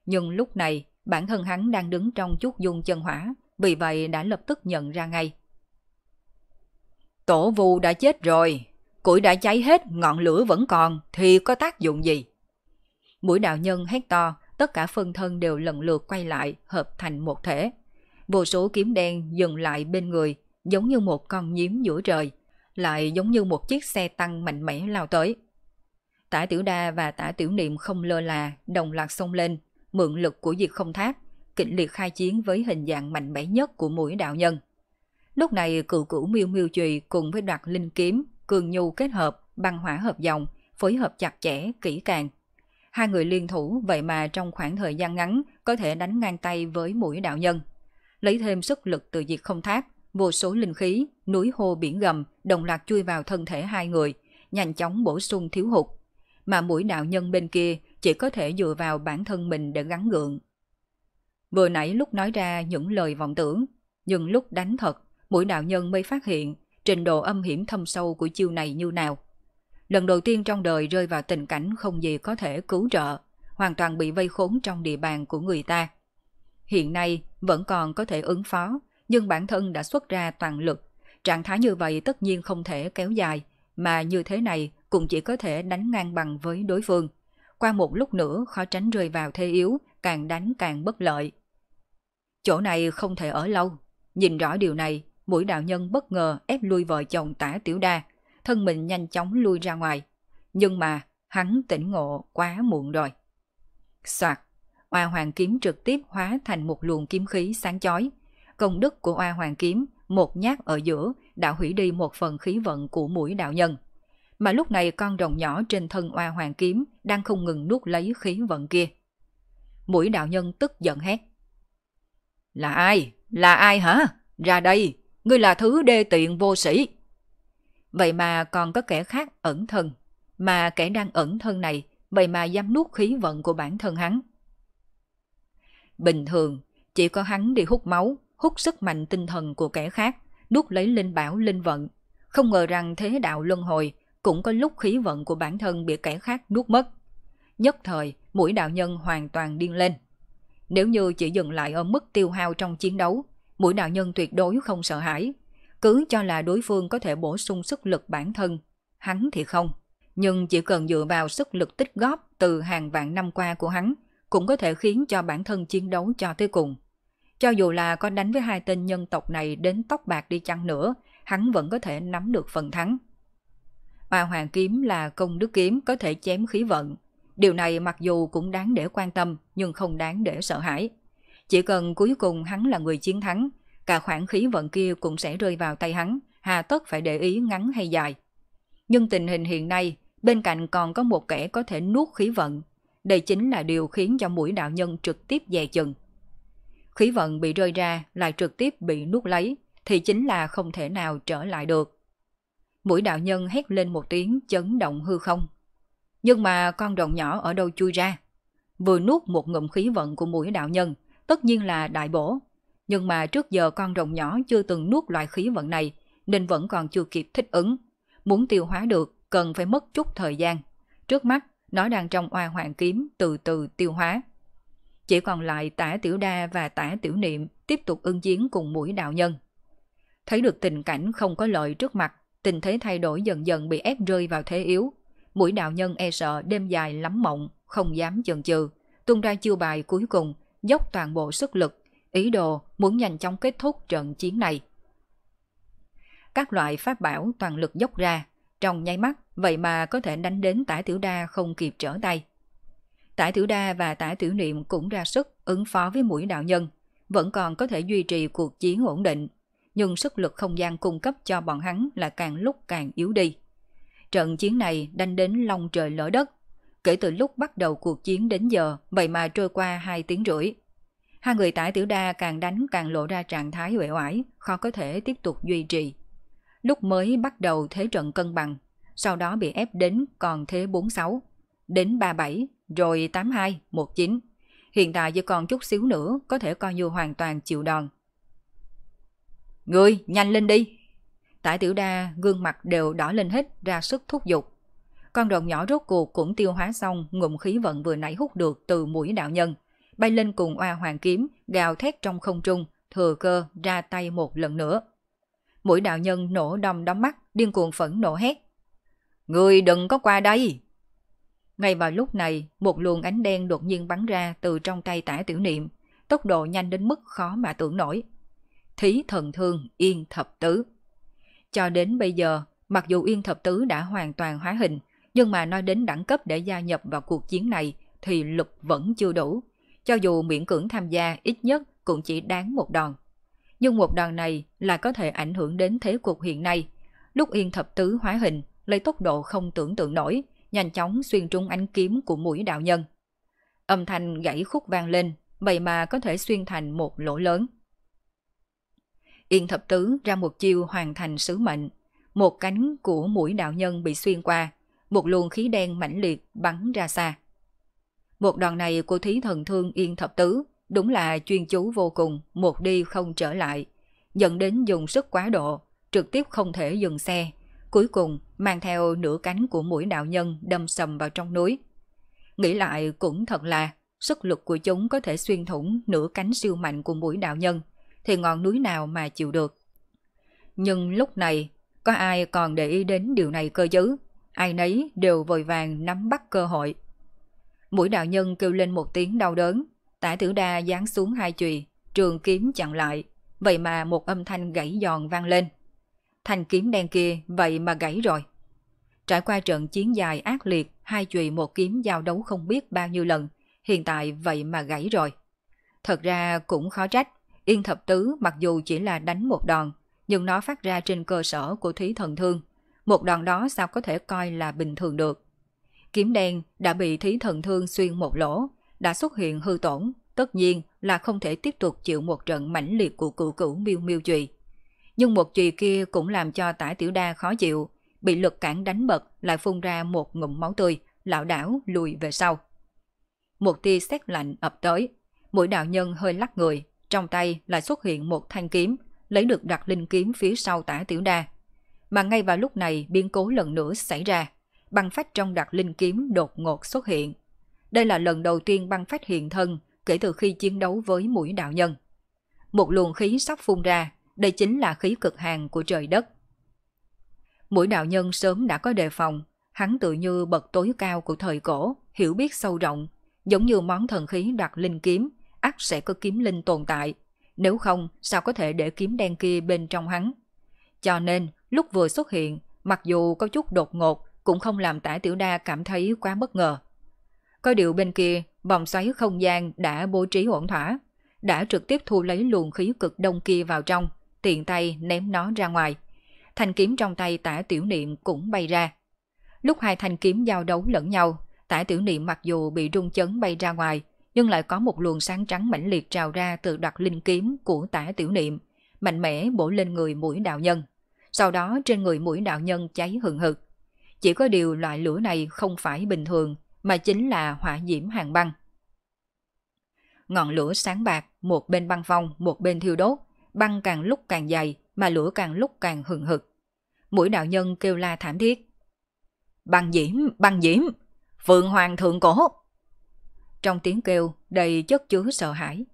[SPEAKER 1] Nhưng lúc này, bản thân hắn đang đứng trong chút dung chân hỏa, vì vậy đã lập tức nhận ra ngay. Tổ vu đã chết rồi, củi đã cháy hết, ngọn lửa vẫn còn, thì có tác dụng gì? Mũi đạo nhân hét to, tất cả phân thân đều lần lượt quay lại, hợp thành một thể. Vô số kiếm đen dừng lại bên người, giống như một con nhím giữa trời, lại giống như một chiếc xe tăng mạnh mẽ lao tới. Tả tiểu đa và tả tiểu niệm không lơ là, đồng loạt xông lên, mượn lực của diệt không tháp, kịch liệt khai chiến với hình dạng mạnh mẽ nhất của mũi đạo nhân. Lúc này cựu cửu miêu miêu trùy cùng với đoạt linh kiếm, cường nhu kết hợp, băng hỏa hợp dòng, phối hợp chặt chẽ, kỹ càng. Hai người liên thủ vậy mà trong khoảng thời gian ngắn có thể đánh ngang tay với mũi đạo nhân. Lấy thêm sức lực từ diệt không tháp vô số linh khí, núi hô biển gầm đồng loạt chui vào thân thể hai người, nhanh chóng bổ sung thiếu hụt. Mà mũi đạo nhân bên kia chỉ có thể dựa vào bản thân mình để gắn gượng. Vừa nãy lúc nói ra những lời vọng tưởng, nhưng lúc đánh thật, mũi đạo nhân mới phát hiện trình độ âm hiểm thâm sâu của chiêu này như nào. Lần đầu tiên trong đời rơi vào tình cảnh không gì có thể cứu trợ, hoàn toàn bị vây khốn trong địa bàn của người ta. Hiện nay vẫn còn có thể ứng phó, nhưng bản thân đã xuất ra toàn lực. Trạng thái như vậy tất nhiên không thể kéo dài, mà như thế này cũng chỉ có thể đánh ngang bằng với đối phương. Qua một lúc nữa khó tránh rơi vào thế yếu, càng đánh càng bất lợi. Chỗ này không thể ở lâu. Nhìn rõ điều này, mũi đạo nhân bất ngờ ép lui vợ chồng tả tiểu đa, thân mình nhanh chóng lui ra ngoài. Nhưng mà hắn tỉnh ngộ quá muộn rồi. Soạt, oa hoàng kiếm trực tiếp hóa thành một luồng kiếm khí sáng chói. Công đức của oa hoàng kiếm, một nhát ở giữa, đã hủy đi một phần khí vận của mũi đạo nhân. Mà lúc này con rồng nhỏ trên thân oa hoàng kiếm đang không ngừng nuốt lấy khí vận kia. Mũi đạo nhân tức giận hét. Là ai? Là ai hả? Ra đây, ngươi là thứ đê tiện vô sĩ. Vậy mà còn có kẻ khác ẩn thân. Mà kẻ đang ẩn thân này, vậy mà dám nuốt khí vận của bản thân hắn. Bình thường, chỉ có hắn đi hút máu, hút sức mạnh tinh thần của kẻ khác, nuốt lấy linh bảo linh vận. Không ngờ rằng thế đạo luân hồi cũng có lúc khí vận của bản thân bị kẻ khác nuốt mất. Nhất thời, mũi đạo nhân hoàn toàn điên lên. Nếu như chỉ dừng lại ở mức tiêu hao trong chiến đấu, mũi đạo nhân tuyệt đối không sợ hãi. Cứ cho là đối phương có thể bổ sung sức lực bản thân, hắn thì không. Nhưng chỉ cần dựa vào sức lực tích góp từ hàng vạn năm qua của hắn, cũng có thể khiến cho bản thân chiến đấu cho tới cùng. Cho dù là có đánh với hai tên nhân tộc này đến tóc bạc đi chăng nữa, hắn vẫn có thể nắm được phần thắng. Hoa hoàng kiếm là công đức kiếm có thể chém khí vận, Điều này mặc dù cũng đáng để quan tâm nhưng không đáng để sợ hãi. Chỉ cần cuối cùng hắn là người chiến thắng, cả khoản khí vận kia cũng sẽ rơi vào tay hắn, hà tất phải để ý ngắn hay dài. Nhưng tình hình hiện nay, bên cạnh còn có một kẻ có thể nuốt khí vận. Đây chính là điều khiến cho mũi đạo nhân trực tiếp dè chừng. Khí vận bị rơi ra lại trực tiếp bị nuốt lấy, thì chính là không thể nào trở lại được. Mũi đạo nhân hét lên một tiếng chấn động hư không. Nhưng mà con rồng nhỏ ở đâu chui ra? Vừa nuốt một ngụm khí vận của mũi đạo nhân, tất nhiên là đại bổ. Nhưng mà trước giờ con rồng nhỏ chưa từng nuốt loại khí vận này, nên vẫn còn chưa kịp thích ứng. Muốn tiêu hóa được, cần phải mất chút thời gian. Trước mắt, nó đang trong oa hoàng kiếm từ từ tiêu hóa. Chỉ còn lại tả tiểu đa và tả tiểu niệm tiếp tục ưng chiến cùng mũi đạo nhân. Thấy được tình cảnh không có lợi trước mặt, tình thế thay đổi dần dần bị ép rơi vào thế yếu, Mũi đạo nhân e sợ đêm dài lắm mộng, không dám chần chừ, tung ra chiêu bài cuối cùng, dốc toàn bộ sức lực, ý đồ muốn nhanh chóng kết thúc trận chiến này. Các loại pháp bảo toàn lực dốc ra, trong nháy mắt vậy mà có thể đánh đến tả tiểu đa không kịp trở tay. Tả tiểu đa và tả tiểu niệm cũng ra sức ứng phó với mũi đạo nhân, vẫn còn có thể duy trì cuộc chiến ổn định, nhưng sức lực không gian cung cấp cho bọn hắn là càng lúc càng yếu đi. Trận chiến này đánh đến long trời lỡ đất. Kể từ lúc bắt đầu cuộc chiến đến giờ, vậy mà trôi qua hai tiếng rưỡi. Hai người tải tiểu đa càng đánh càng lộ ra trạng thái uể oải, khó có thể tiếp tục duy trì. Lúc mới bắt đầu thế trận cân bằng, sau đó bị ép đến còn thế 4-6. đến 37, rồi 82, 19. Hiện tại chỉ còn chút xíu nữa có thể coi như hoàn toàn chịu đòn. Ngươi, nhanh lên đi! Tải tiểu đa gương mặt đều đỏ lên hết ra sức thúc giục. Con rồng nhỏ rốt cuộc cũng tiêu hóa xong ngụm khí vận vừa nãy hút được từ mũi đạo nhân. Bay lên cùng oa hoàng kiếm, gào thét trong không trung, thừa cơ ra tay một lần nữa. Mũi đạo nhân nổ đom đóm mắt, điên cuồng phẫn nộ hét. Người đừng có qua đây! Ngay vào lúc này, một luồng ánh đen đột nhiên bắn ra từ trong tay tả tiểu niệm, tốc độ nhanh đến mức khó mà tưởng nổi. Thí thần thương yên thập tứ. Cho đến bây giờ, mặc dù yên thập tứ đã hoàn toàn hóa hình, nhưng mà nói đến đẳng cấp để gia nhập vào cuộc chiến này thì lực vẫn chưa đủ. Cho dù miễn cưỡng tham gia ít nhất cũng chỉ đáng một đòn. Nhưng một đòn này là có thể ảnh hưởng đến thế cục hiện nay. Lúc yên thập tứ hóa hình, lấy tốc độ không tưởng tượng nổi, nhanh chóng xuyên trúng ánh kiếm của mũi đạo nhân. Âm thanh gãy khúc vang lên, vậy mà có thể xuyên thành một lỗ lớn. Yên thập tứ ra một chiêu hoàn thành sứ mệnh. Một cánh của mũi đạo nhân bị xuyên qua, một luồng khí đen mãnh liệt bắn ra xa. Một đòn này của thí thần thương Yên thập tứ đúng là chuyên chú vô cùng, một đi không trở lại, dẫn đến dùng sức quá độ, trực tiếp không thể dừng xe, cuối cùng mang theo nửa cánh của mũi đạo nhân đâm sầm vào trong núi. Nghĩ lại cũng thật là, sức lực của chúng có thể xuyên thủng nửa cánh siêu mạnh của mũi đạo nhân, thì ngọn núi nào mà chịu được. Nhưng lúc này, có ai còn để ý đến điều này cơ chứ? Ai nấy đều vội vàng nắm bắt cơ hội. Mũi đạo nhân kêu lên một tiếng đau đớn, tả tử đa giáng xuống hai chùy, trường kiếm chặn lại, vậy mà một âm thanh gãy giòn vang lên. Thanh kiếm đen kia vậy mà gãy rồi. Trải qua trận chiến dài ác liệt, hai chùy một kiếm giao đấu không biết bao nhiêu lần, hiện tại vậy mà gãy rồi. Thật ra cũng khó trách, Yên Thập Tứ mặc dù chỉ là đánh một đòn, nhưng nó phát ra trên cơ sở của Thúy Thần Thương. Một đòn đó sao có thể coi là bình thường được. Kiếm đen đã bị Thí Thần Thương xuyên một lỗ, đã xuất hiện hư tổn, tất nhiên là không thể tiếp tục chịu một trận mãnh liệt của cửu cửu miêu miêu chùy. Nhưng một chùy kia cũng làm cho tả tiểu đa khó chịu, bị lực cản đánh bật lại phun ra một ngụm máu tươi, lão đảo lùi về sau. Một tia xét lạnh ập tới, mũi đạo nhân hơi lắc người, trong tay lại xuất hiện một thanh kiếm, lấy được đặt linh kiếm phía sau tả tiểu đa. Mà ngay vào lúc này biến cố lần nữa xảy ra, băng phách trong đặt linh kiếm đột ngột xuất hiện. Đây là lần đầu tiên băng phách hiện thân kể từ khi chiến đấu với mũi đạo nhân. Một luồng khí sắp phun ra, đây chính là khí cực hàng của trời đất. Mũi đạo nhân sớm đã có đề phòng, hắn tự như bậc tối cao của thời cổ, hiểu biết sâu rộng, giống như món thần khí đặt linh kiếm, ắt sẽ có kiếm linh tồn tại. Nếu không, sao có thể để kiếm đen kia bên trong hắn? Cho nên, lúc vừa xuất hiện, mặc dù có chút đột ngột, cũng không làm tả tiểu đa cảm thấy quá bất ngờ. Có điều bên kia, vòng xoáy không gian đã bố trí ổn thỏa, đã trực tiếp thu lấy luồng khí cực đông kia vào trong, tiện tay ném nó ra ngoài. Thanh kiếm trong tay tả tiểu niệm cũng bay ra. Lúc hai thanh kiếm giao đấu lẫn nhau, tả tiểu niệm mặc dù bị rung chấn bay ra ngoài, nhưng lại có một luồng sáng trắng mãnh liệt trào ra từ đoạt linh kiếm của tả tiểu niệm, mạnh mẽ bổ lên người mũi đạo nhân. Sau đó trên người mũi đạo nhân cháy hừng hực. Chỉ có điều loại lửa này không phải bình thường, mà chính là hỏa diễm hàng băng. Ngọn lửa sáng bạc, một bên băng phong, một bên thiêu đốt, băng càng lúc càng dày, mà lửa càng lúc càng hừng hực. Mũi đạo nhân kêu la thảm thiết. Băng diễm, băng diễm, phượng hoàng thượng cổ. Trong tiếng kêu đầy chất chứa sợ hãi.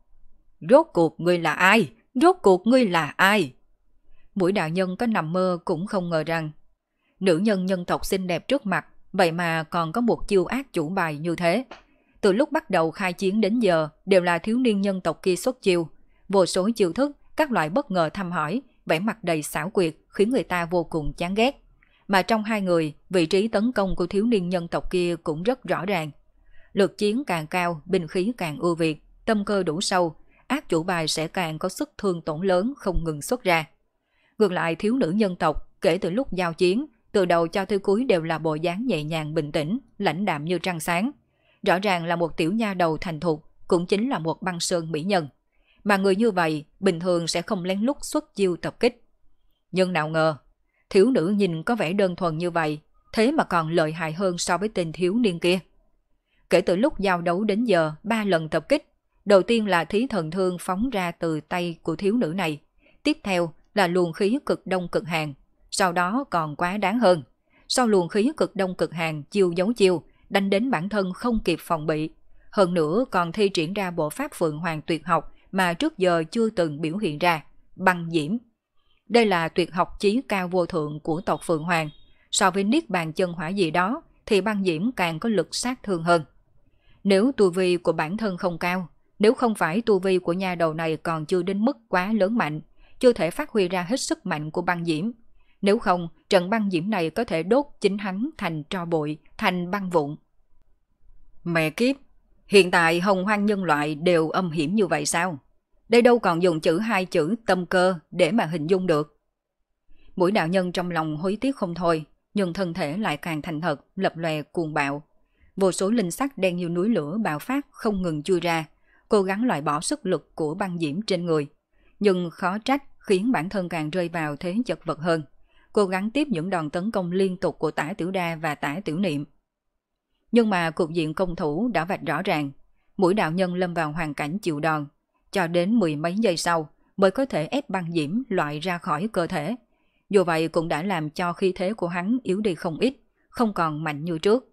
[SPEAKER 1] Rốt cuộc ngươi là ai? Rốt cuộc ngươi là ai? Mũi đạo nhân có nằm mơ cũng không ngờ rằng nữ nhân nhân tộc xinh đẹp trước mặt vậy mà còn có một chiêu ác chủ bài như thế. Từ lúc bắt đầu khai chiến đến giờ đều là thiếu niên nhân tộc kia xuất chiêu. Vô số chiêu thức, các loại bất ngờ thăm hỏi, vẻ mặt đầy xảo quyệt khiến người ta vô cùng chán ghét. Mà trong hai người, vị trí tấn công của thiếu niên nhân tộc kia cũng rất rõ ràng. Lực chiến càng cao, binh khí càng ưu việt, tâm cơ đủ sâu, ác chủ bài sẽ càng có sức thương tổn lớn không ngừng xuất ra. Ngược lại thiếu nữ nhân tộc, kể từ lúc giao chiến, từ đầu cho tới cuối đều là bộ dáng nhẹ nhàng bình tĩnh, lãnh đạm như trăng sáng. Rõ ràng là một tiểu nha đầu thành thục, cũng chính là một băng sơn mỹ nhân. Mà người như vậy, bình thường sẽ không lén lút xuất chiêu tập kích. Nhưng nào ngờ, thiếu nữ nhìn có vẻ đơn thuần như vậy, thế mà còn lợi hại hơn so với tên thiếu niên kia. Kể từ lúc giao đấu đến giờ, ba lần tập kích, đầu tiên là thí thần thương phóng ra từ tay của thiếu nữ này. Tiếp theo là luồng khí cực đông cực hàng, sau đó còn quá đáng hơn. Sau luồng khí cực đông cực hàng chiêu giấu chiêu, đánh đến bản thân không kịp phòng bị. Hơn nữa còn thi triển ra bộ pháp phượng hoàng tuyệt học mà trước giờ chưa từng biểu hiện ra, băng diễm. Đây là tuyệt học chí cao vô thượng của tộc Phượng Hoàng. So với niết bàn chân hỏa gì đó, thì băng diễm càng có lực sát thương hơn. Nếu tu vi của bản thân không cao, nếu không phải tu vi của nhà đầu này còn chưa đến mức quá lớn mạnh, chưa thể phát huy ra hết sức mạnh của băng diễm. Nếu không, trận băng diễm này có thể đốt chính hắn thành tro bụi, thành băng vụn. Mẹ kiếp, hiện tại hồng hoang nhân loại đều âm hiểm như vậy sao? Đây đâu còn dùng chữ hai chữ tâm cơ để mà hình dung được. Mũi đạo nhân trong lòng hối tiếc không thôi, nhưng thân thể lại càng thành thật, lập lòe cuồng bạo. Vô số linh sắc đen như núi lửa bạo phát không ngừng chui ra, cố gắng loại bỏ sức lực của băng diễm trên người. Nhưng khó trách khiến bản thân càng rơi vào thế chật vật hơn. Cố gắng tiếp những đòn tấn công liên tục của tả tiểu đa và tả tiểu niệm. Nhưng mà cuộc diện công thủ đã vạch rõ ràng. Mũi đạo nhân lâm vào hoàn cảnh chịu đòn. Cho đến mười mấy giây sau mới có thể ép băng diễm loại ra khỏi cơ thể. Dù vậy cũng đã làm cho khí thế của hắn yếu đi không ít, không còn mạnh như trước.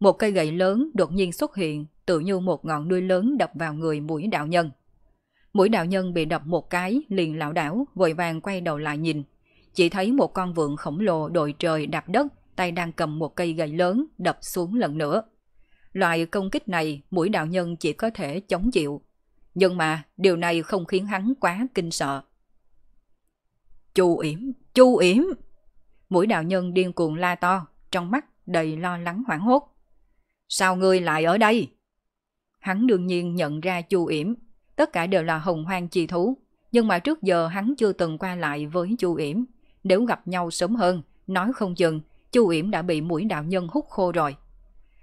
[SPEAKER 1] Một cây gậy lớn đột nhiên xuất hiện, tự như một ngọn đuôi lớn đập vào người mũi đạo nhân. Mũi đạo nhân bị đập một cái, liền lão đảo, vội vàng quay đầu lại nhìn. Chỉ thấy một con vượn khổng lồ đội trời đạp đất, tay đang cầm một cây gậy lớn đập xuống lần nữa. Loại công kích này mũi đạo nhân chỉ có thể chống chịu. Nhưng mà điều này không khiến hắn quá kinh sợ. Chu yểm, chu yểm! Mũi đạo nhân điên cuồng la to, trong mắt đầy lo lắng hoảng hốt. Sao ngươi lại ở đây? Hắn đương nhiên nhận ra Chu Yểm, tất cả đều là hồng hoang chi thú, nhưng mà trước giờ hắn chưa từng qua lại với Chu Yểm. Nếu gặp nhau sớm hơn, nói không chừng, Chu Yểm đã bị mũi đạo nhân hút khô rồi.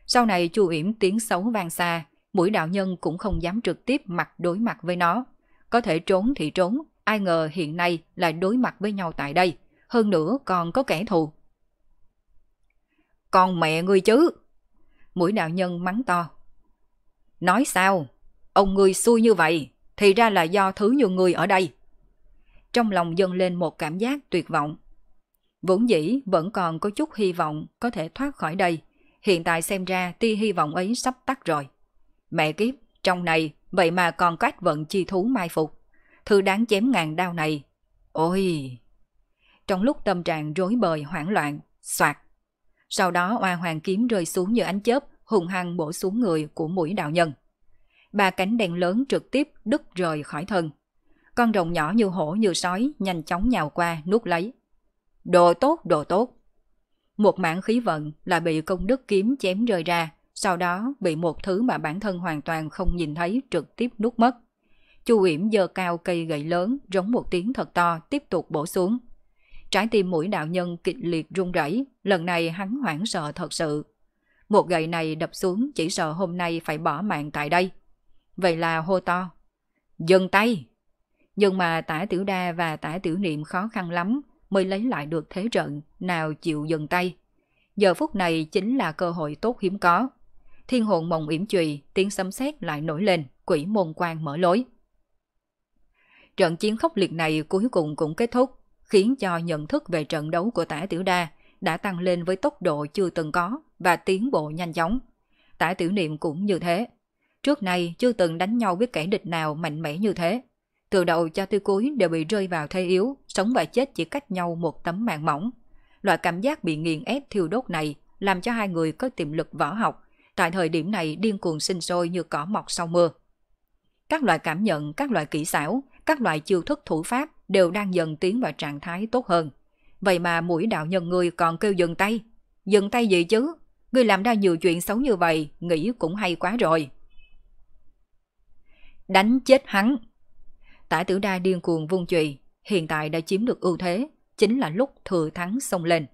[SPEAKER 1] Sau này Chu Yểm tiếng xấu vang xa, mũi đạo nhân cũng không dám trực tiếp mặt đối mặt với nó. Có thể trốn thì trốn, ai ngờ hiện nay lại đối mặt với nhau tại đây, hơn nữa còn có kẻ thù. Con mẹ ngươi chứ! Mũi đạo nhân mắng to. Nói sao? Ông người xui như vậy, thì ra là do thứ như người ở đây. Trong lòng dâng lên một cảm giác tuyệt vọng. Vốn dĩ vẫn còn có chút hy vọng có thể thoát khỏi đây. Hiện tại xem ra tia hy vọng ấy sắp tắt rồi. Mẹ kiếp, trong này vậy mà còn có ách vận chi thú mai phục. thứ đáng chém ngàn đau này. Ôi! Trong lúc tâm trạng rối bời hoảng loạn, soạt. Sau đó oa hoàng kiếm rơi xuống như ánh chớp, hùng hăng bổ xuống người của mũi đạo nhân. Ba cánh đèn lớn trực tiếp đứt rời khỏi thân. Con rồng nhỏ như hổ như sói nhanh chóng nhào qua nuốt lấy. Đồ tốt, đồ tốt. Một mảng khí vận là bị công đức kiếm chém rơi ra, sau đó bị một thứ mà bản thân hoàn toàn không nhìn thấy trực tiếp nuốt mất. Chu Uyển giơ cao cây gậy lớn, giống một tiếng thật to, tiếp tục bổ xuống. Trái tim mũi đạo nhân kịch liệt run rẩy, lần này hắn hoảng sợ thật sự. Một gậy này đập xuống chỉ sợ hôm nay phải bỏ mạng tại đây. Vậy là hô to. Dừng tay! Nhưng mà tả tiểu đa và tả tiểu niệm khó khăn lắm mới lấy lại được thế trận, nào chịu dừng tay. Giờ phút này chính là cơ hội tốt hiếm có. Thiên hồn mộng yểm trùy, tiếng sấm sét lại nổi lên, quỷ môn quan mở lối. Trận chiến khốc liệt này cuối cùng cũng kết thúc, khiến cho nhận thức về trận đấu của tả tiểu đa đã tăng lên với tốc độ chưa từng có và tiến bộ nhanh chóng. Tả tiểu niệm cũng như thế. Trước nay chưa từng đánh nhau với kẻ địch nào mạnh mẽ như thế. Từ đầu cho tới cuối đều bị rơi vào thế yếu, sống và chết chỉ cách nhau một tấm màn mỏng. Loại cảm giác bị nghiền ép thiêu đốt này làm cho hai người có tiềm lực võ học, tại thời điểm này điên cuồng sinh sôi như cỏ mọc sau mưa. Các loại cảm nhận, các loại kỹ xảo, các loại chiêu thức thủ pháp đều đang dần tiến vào trạng thái tốt hơn. Vậy mà mũi đạo nhân ngươi còn kêu dừng tay. Dừng tay gì chứ? Ngươi làm ra nhiều chuyện xấu như vậy, nghĩ cũng hay quá rồi. Đánh chết hắn. Tả tử đa điên cuồng vung chùy, hiện tại đã chiếm được ưu thế, chính là lúc thừa thắng xông lên.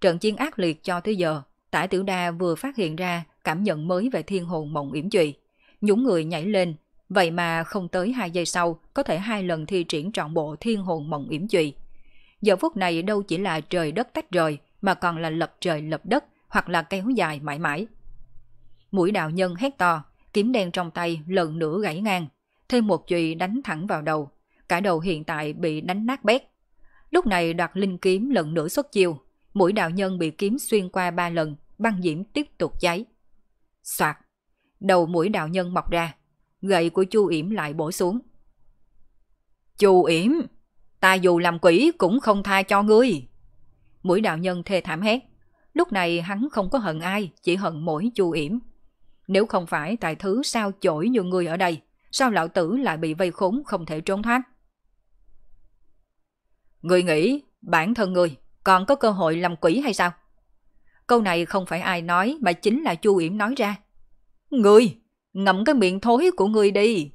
[SPEAKER 1] Trận chiến ác liệt cho tới giờ, tả tử đa vừa phát hiện ra cảm nhận mới về thiên hồn mộng yểm chùy. Nhúng người nhảy lên, vậy mà không tới hai giây sau có thể hai lần thi triển trọn bộ thiên hồn mộng yểm chùy. Giờ phút này đâu chỉ là trời đất tách rời, mà còn là lập trời lập đất hoặc là kéo dài mãi mãi. Mũi đạo nhân hét to, kiếm đen trong tay lần nữa gãy ngang, thêm một chùy đánh thẳng vào đầu. Cả đầu hiện tại bị đánh nát bét. Lúc này đoạt linh kiếm lần nữa xuất chiêu, mũi đạo nhân bị kiếm xuyên qua ba lần, băng diễm tiếp tục cháy. Soạt, đầu mũi đạo nhân mọc ra, gậy của Chu Yểm lại bổ xuống. Chu Yểm, ta dù làm quỷ cũng không tha cho ngươi. Mũi đạo nhân thê thảm hét. Lúc này hắn không có hận ai, chỉ hận mỗi Chu Yểm. Nếu không phải tại thứ sao chổi như người ở đây, sao lão tử lại bị vây khốn không thể trốn thoát? người nghĩ bản thân người còn có cơ hội làm quỷ hay sao? Câu này không phải ai nói mà chính là Chu Yểm nói ra. người ngậm cái miệng thối của người đi.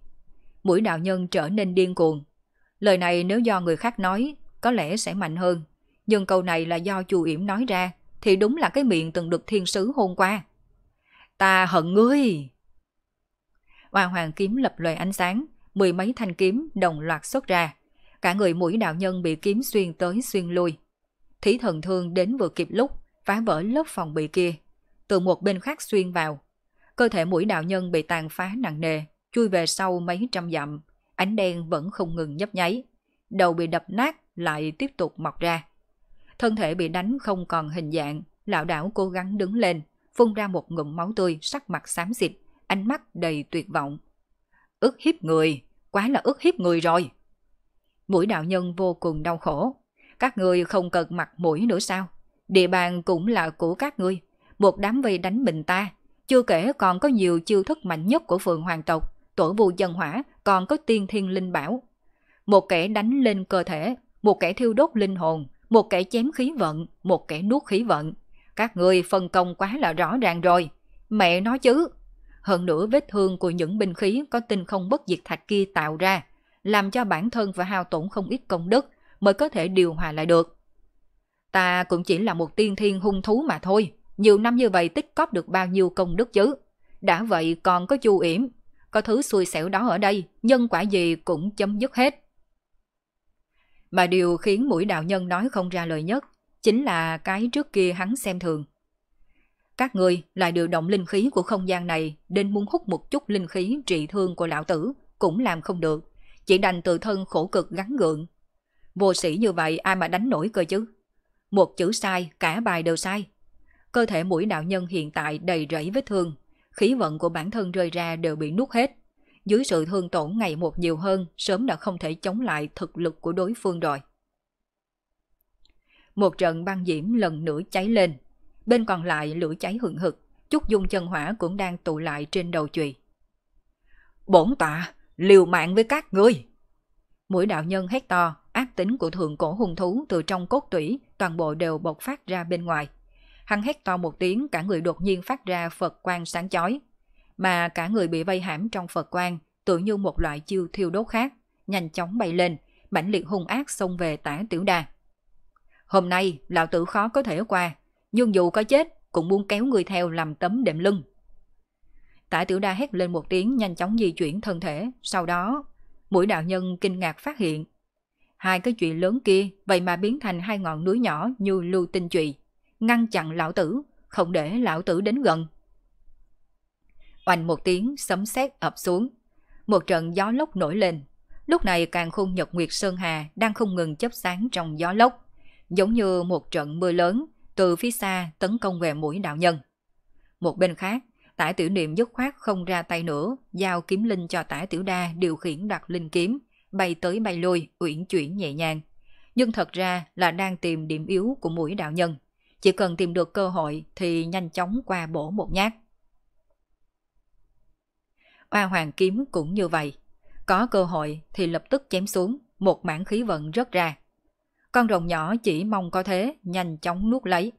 [SPEAKER 1] Mũi đạo nhân trở nên điên cuồng. Lời này nếu do người khác nói, có lẽ sẽ mạnh hơn. Nhưng câu này là do Chu Yểm nói ra, thì đúng là cái miệng từng được thiên sứ hôn qua. Ta hận ngươi! Hoa hoàng kiếm lập loè ánh sáng, mười mấy thanh kiếm đồng loạt xuất ra. Cả người mũi đạo nhân bị kiếm xuyên tới xuyên lui. Thí thần thương đến vừa kịp lúc, phá vỡ lớp phòng bị kia. Từ một bên khác xuyên vào. Cơ thể mũi đạo nhân bị tàn phá nặng nề, chui về sau mấy trăm dặm. Ánh đen vẫn không ngừng nhấp nháy. Đầu bị đập nát lại tiếp tục mọc ra. Thân thể bị đánh không còn hình dạng, lão đảo cố gắng đứng lên, phun ra một ngụm máu tươi, sắc mặt xám xịt, ánh mắt đầy tuyệt vọng. Ức hiếp người, quá là ức hiếp người rồi. Mũi đạo nhân vô cùng đau khổ. Các người không cần mặt mũi nữa sao? Địa bàn cũng là của các ngươi. Một đám vây đánh mình ta. Chưa kể còn có nhiều chiêu thức mạnh nhất của phường hoàng tộc. Tổ vụ dân hỏa còn có tiên thiên linh bảo. Một kẻ đánh lên cơ thể, một kẻ thiêu đốt linh hồn, một kẻ chém khí vận, một kẻ nuốt khí vận. Các người phân công quá là rõ ràng rồi. Mẹ nói chứ. Hơn nữa vết thương của những binh khí có tinh không bất diệt thạch kia tạo ra, làm cho bản thân phải hao tổn không ít công đức mới có thể điều hòa lại được. Ta cũng chỉ là một tiên thiên hung thú mà thôi, nhiều năm như vậy tích cóp được bao nhiêu công đức chứ. Đã vậy còn có chu yểm, có thứ xui xẻo đó ở đây, nhân quả gì cũng chấm dứt hết. Mà điều khiến mũi đạo nhân nói không ra lời nhất, chính là cái trước kia hắn xem thường. Các người lại điều động linh khí của không gian này nên muốn hút một chút linh khí trị thương của lão tử cũng làm không được, chỉ đành tự thân khổ cực gắn gượng. Vô sĩ như vậy ai mà đánh nổi cơ chứ? Một chữ sai, cả bài đều sai. Cơ thể mũi đạo nhân hiện tại đầy rẫy vết thương, khí vận của bản thân rơi ra đều bị nuốt hết. Dưới sự thương tổn ngày một nhiều hơn, sớm đã không thể chống lại thực lực của đối phương rồi. Một trận băng diễm lần nữa cháy lên, bên còn lại lửa cháy hừng hực, chút dung chân hỏa cũng đang tụ lại trên đầu chùy. Bổn tọa, liều mạng với các ngươi! Mũi đạo nhân hét to, ác tính của thượng cổ hung thú từ trong cốt tủy toàn bộ đều bộc phát ra bên ngoài. Hắn hét to một tiếng cả người đột nhiên phát ra Phật quang sáng chói. Mà cả người bị vây hãm trong Phật quang tự như một loại chiêu thiêu đốt khác, nhanh chóng bay lên, mãnh liệt hung ác xông về tả tiểu đà. Hôm nay lão tử khó có thể qua, nhưng dù có chết cũng muốn kéo người theo làm tấm đệm lưng. Tả tiểu đa hét lên một tiếng nhanh chóng di chuyển thân thể, sau đó mũi đạo nhân kinh ngạc phát hiện Hai cái chuyện lớn kia vậy mà biến thành hai ngọn núi nhỏ như lưu tinh trụy, ngăn chặn lão tử, không để lão tử đến gần. Oanh một tiếng sấm sét ập xuống, một trận gió lốc nổi lên. Lúc này càng khung nhật nguyệt sơn hà đang không ngừng chớp sáng trong gió lốc, giống như một trận mưa lớn từ phía xa tấn công về mũi đạo nhân. Một bên khác, tả tiểu niệm dứt khoát không ra tay nữa, giao kiếm linh cho tả tiểu đa điều khiển đặt linh kiếm, bay tới bay lui, uyển chuyển nhẹ nhàng. Nhưng thật ra là đang tìm điểm yếu của mũi đạo nhân. Chỉ cần tìm được cơ hội thì nhanh chóng qua bổ một nhát. Oa hoàng kiếm cũng như vậy. Có cơ hội thì lập tức chém xuống, một mảng khí vận rớt ra. Con rồng nhỏ chỉ mong có thế, nhanh chóng nuốt lấy.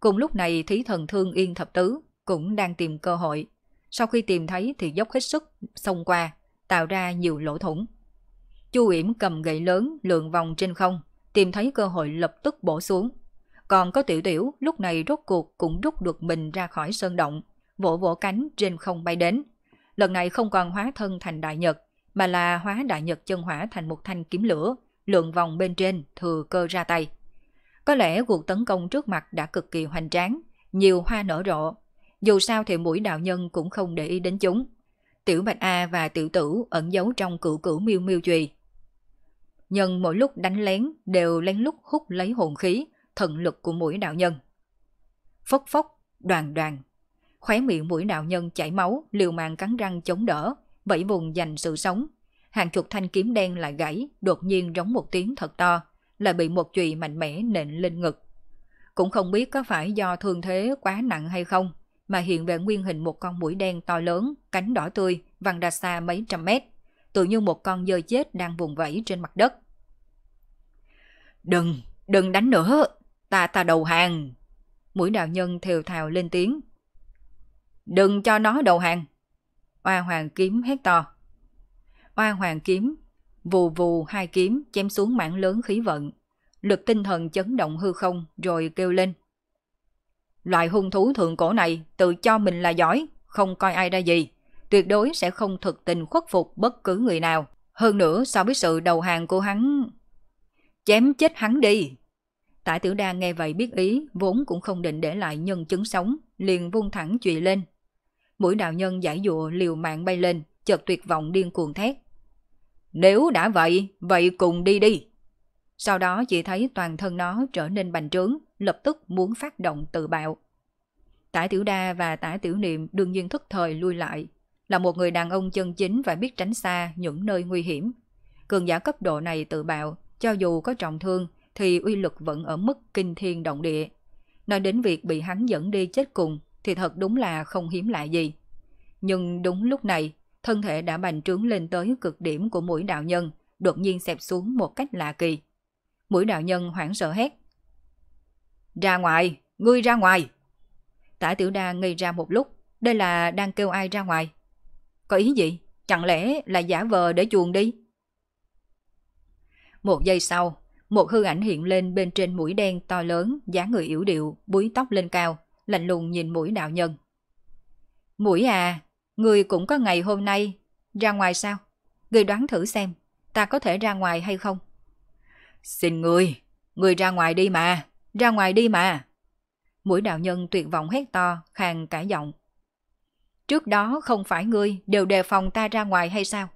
[SPEAKER 1] Cùng lúc này thí thần thương yên thập tứ cũng đang tìm cơ hội. Sau khi tìm thấy thì dốc hết sức, xông qua, tạo ra nhiều lỗ thủng. Chu Yểm cầm gậy lớn lượn vòng trên không, tìm thấy cơ hội lập tức bổ xuống. Còn có tiểu tiểu lúc này rốt cuộc cũng rút được mình ra khỏi sơn động, vỗ vỗ cánh trên không bay đến. Lần này không còn hóa thân thành đại nhật, mà là hóa đại nhật chân hỏa thành một thanh kiếm lửa, Luận vòng bên trên thừa cơ ra tay. Có lẽ cuộc tấn công trước mặt đã cực kỳ hoành tráng, nhiều hoa nở rộ. Dù sao thì mũi đạo nhân cũng không để ý đến chúng. Tiểu Bạch A và Tiểu Tử ẩn giấu trong cửu cửu miêu miêu chùy. Nhân mỗi lúc đánh lén đều lén lút hút lấy hồn khí, thần lực của mũi đạo nhân. Phốc phốc, đoàn đoàn. Khóe miệng mũi đạo nhân chảy máu, liều mạng cắn răng chống đỡ, vẫy vùng dành sự sống. Hàng chục thanh kiếm đen lại gãy, đột nhiên rống một tiếng thật to, lại bị một chùy mạnh mẽ nện lên ngực. Cũng không biết có phải do thương thế quá nặng hay không, mà hiện về nguyên hình một con mũi đen to lớn, cánh đỏ tươi, văng ra xa mấy trăm mét, tự như một con dơi chết đang vùng vẫy trên mặt đất. Đừng, đừng đánh nữa, ta ta đầu hàng. Mũi đạo nhân thều thào lên tiếng. Đừng cho nó đầu hàng. Oa hoàng kiếm hét to. Hoa hoàng kiếm, vù vù hai kiếm chém xuống mảng lớn khí vận. Lực tinh thần chấn động hư không rồi kêu lên. Loại hung thú thượng cổ này tự cho mình là giỏi, không coi ai ra gì. Tuyệt đối sẽ không thực tình khuất phục bất cứ người nào. Hơn nữa so với sự đầu hàng của hắn... Chém chết hắn đi! Tả tiểu đa nghe vậy biết ý, vốn cũng không định để lại nhân chứng sống, liền vung thẳng chùy lên. Mũi đạo nhân giải dụa liều mạng bay lên, chợt tuyệt vọng điên cuồng thét. Nếu đã vậy, vậy cùng đi đi. Sau đó chỉ thấy toàn thân nó trở nên bành trướng, lập tức muốn phát động tự bạo. Tả Tiểu Đa và Tả Tiểu Niệm đương nhiên thức thời lui lại. Là một người đàn ông chân chính và biết tránh xa những nơi nguy hiểm. Cường giả cấp độ này tự bạo, cho dù có trọng thương thì uy lực vẫn ở mức kinh thiên động địa. Nói đến việc bị hắn dẫn đi chết cùng thì thật đúng là không hiếm lạ gì. Nhưng đúng lúc này, thân thể đã bành trướng lên tới cực điểm của mũi đạo nhân, đột nhiên xẹp xuống một cách lạ kỳ. Mũi đạo nhân hoảng sợ hét. Ra ngoài, ngươi ra ngoài. Tả tiểu đa ngây ra một lúc, đây là đang kêu ai ra ngoài. Có ý gì? Chẳng lẽ là giả vờ để chuồn đi? Một giây sau, một hư ảnh hiện lên bên trên mũi đen to lớn, dáng người yếu điệu, búi tóc lên cao, lạnh lùng nhìn mũi đạo nhân. Mũi à, người cũng có ngày hôm nay, ra ngoài sao? Người đoán thử xem, ta có thể ra ngoài hay không? Xin người, người ra ngoài đi mà, ra ngoài đi mà. Mũi đạo nhân tuyệt vọng hét to, khàn cả giọng. Trước đó không phải ngươi đều đề phòng ta ra ngoài hay sao?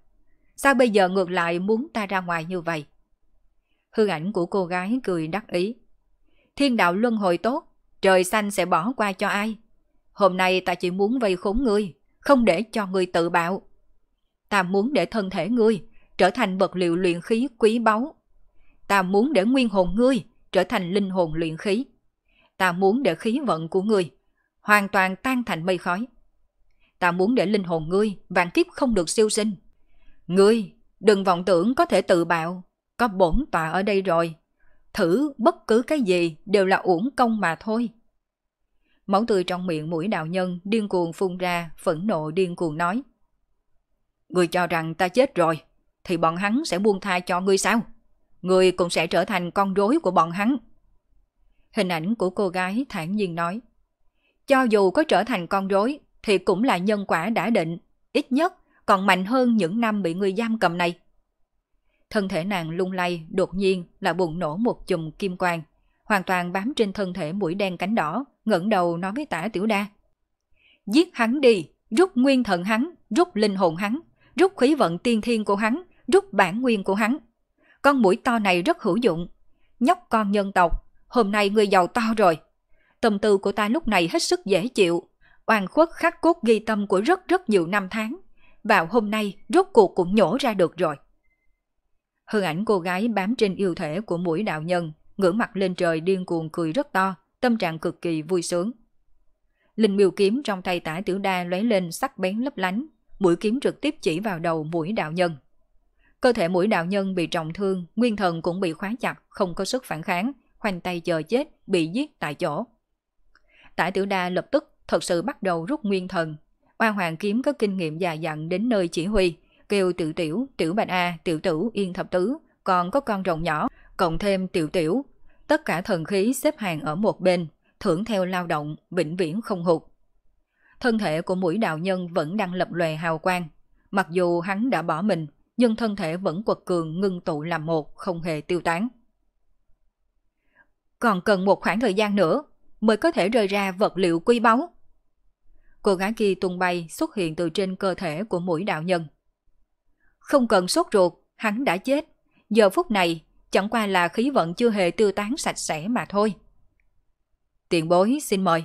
[SPEAKER 1] Sao bây giờ ngược lại muốn ta ra ngoài như vậy? Hư ảnh của cô gái cười đắc ý. Thiên đạo luân hồi tốt, trời xanh sẽ bỏ qua cho ai? Hôm nay ta chỉ muốn vây khốn ngươi, không để cho ngươi tự bạo. Ta muốn để thân thể ngươi trở thành vật liệu luyện khí quý báu. Ta muốn để nguyên hồn ngươi trở thành linh hồn luyện khí. Ta muốn để khí vận của ngươi hoàn toàn tan thành mây khói. Ta muốn để linh hồn ngươi vạn kiếp không được siêu sinh. Ngươi đừng vọng tưởng có thể tự bạo, có bổn tọa ở đây rồi. Thử bất cứ cái gì đều là uổng công mà thôi. Máu tươi trong miệng mũi đạo nhân điên cuồng phun ra, phẫn nộ điên cuồng nói. Ngươi cho rằng ta chết rồi, thì bọn hắn sẽ buông tha cho ngươi sao? Ngươi cũng sẽ trở thành con rối của bọn hắn. Hình ảnh của cô gái thản nhiên nói. Cho dù có trở thành con rối, thì cũng là nhân quả đã định, ít nhất còn mạnh hơn những năm bị người giam cầm này. Thân thể nàng lung lay, đột nhiên là bùng nổ một chùm kim quang, hoàn toàn bám trên thân thể mũi đen cánh đỏ, ngẩng đầu nói với tả tiểu đa. Giết hắn đi, rút nguyên thần hắn, rút linh hồn hắn, rút khí vận tiên thiên của hắn, rút bản nguyên của hắn. Con mũi to này rất hữu dụng. Nhóc con nhân tộc, hôm nay người giàu to rồi. Tâm tư của ta lúc này hết sức dễ chịu. Oan khuất khắc cốt ghi tâm của rất rất nhiều năm tháng. Vào hôm nay, rốt cuộc cũng nhổ ra được rồi. Hư ảnh cô gái bám trên yêu thể của mũi đạo nhân, ngửa mặt lên trời điên cuồng cười rất to, tâm trạng cực kỳ vui sướng. Linh miêu kiếm trong tay tả tiểu đa lóe lên sắc bén lấp lánh, mũi kiếm trực tiếp chỉ vào đầu mũi đạo nhân. Cơ thể mũi đạo nhân bị trọng thương, nguyên thần cũng bị khóa chặt, không có sức phản kháng, khoanh tay chờ chết, bị giết tại chỗ. Tả tiểu đa lập tức thật sự bắt đầu rút nguyên thần. Oa hoàng kiếm có kinh nghiệm già dặn đến nơi chỉ huy, kêu tiểu tiểu, tiểu bạch A, tiểu tử, yên thập tứ, còn có con rồng nhỏ, cộng thêm tiểu tiểu. Tất cả thần khí xếp hàng ở một bên, thưởng theo lao động, vĩnh viễn không hụt. Thân thể của mũi đạo nhân vẫn đang lập lòe hào quang. Mặc dù hắn đã bỏ mình, nhưng thân thể vẫn quật cường ngưng tụ làm một, không hề tiêu tán. Còn cần một khoảng thời gian nữa mới có thể rời ra vật liệu quý báu. Cô gái kia tung bay xuất hiện từ trên cơ thể của mũi đạo nhân. Không cần sốt ruột, hắn đã chết. Giờ phút này, chẳng qua là khí vận chưa hề tiêu tán sạch sẽ mà thôi. Tiền bối xin mời.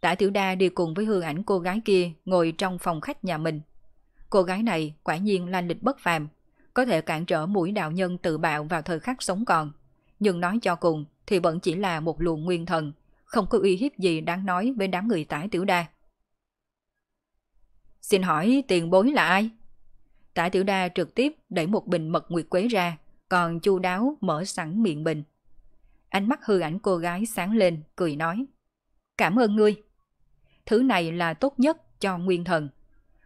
[SPEAKER 1] Tả Tiểu Đa đi cùng với hương ảnh cô gái kia ngồi trong phòng khách nhà mình. Cô gái này quả nhiên lanh lịch bất phàm, có thể cản trở mũi đạo nhân tự bạo vào thời khắc sống còn. Nhưng nói cho cùng thì vẫn chỉ là một luồng nguyên thần, không có uy hiếp gì đáng nói bên đám người tả Tiểu Đa. Xin hỏi tiền bối là ai? Tả Tiểu Đa trực tiếp đẩy một bình mật nguyệt quế ra, còn chu đáo mở sẵn miệng bình. Ánh mắt hư ảnh cô gái sáng lên, cười nói. Cảm ơn ngươi. Thứ này là tốt nhất cho nguyên thần.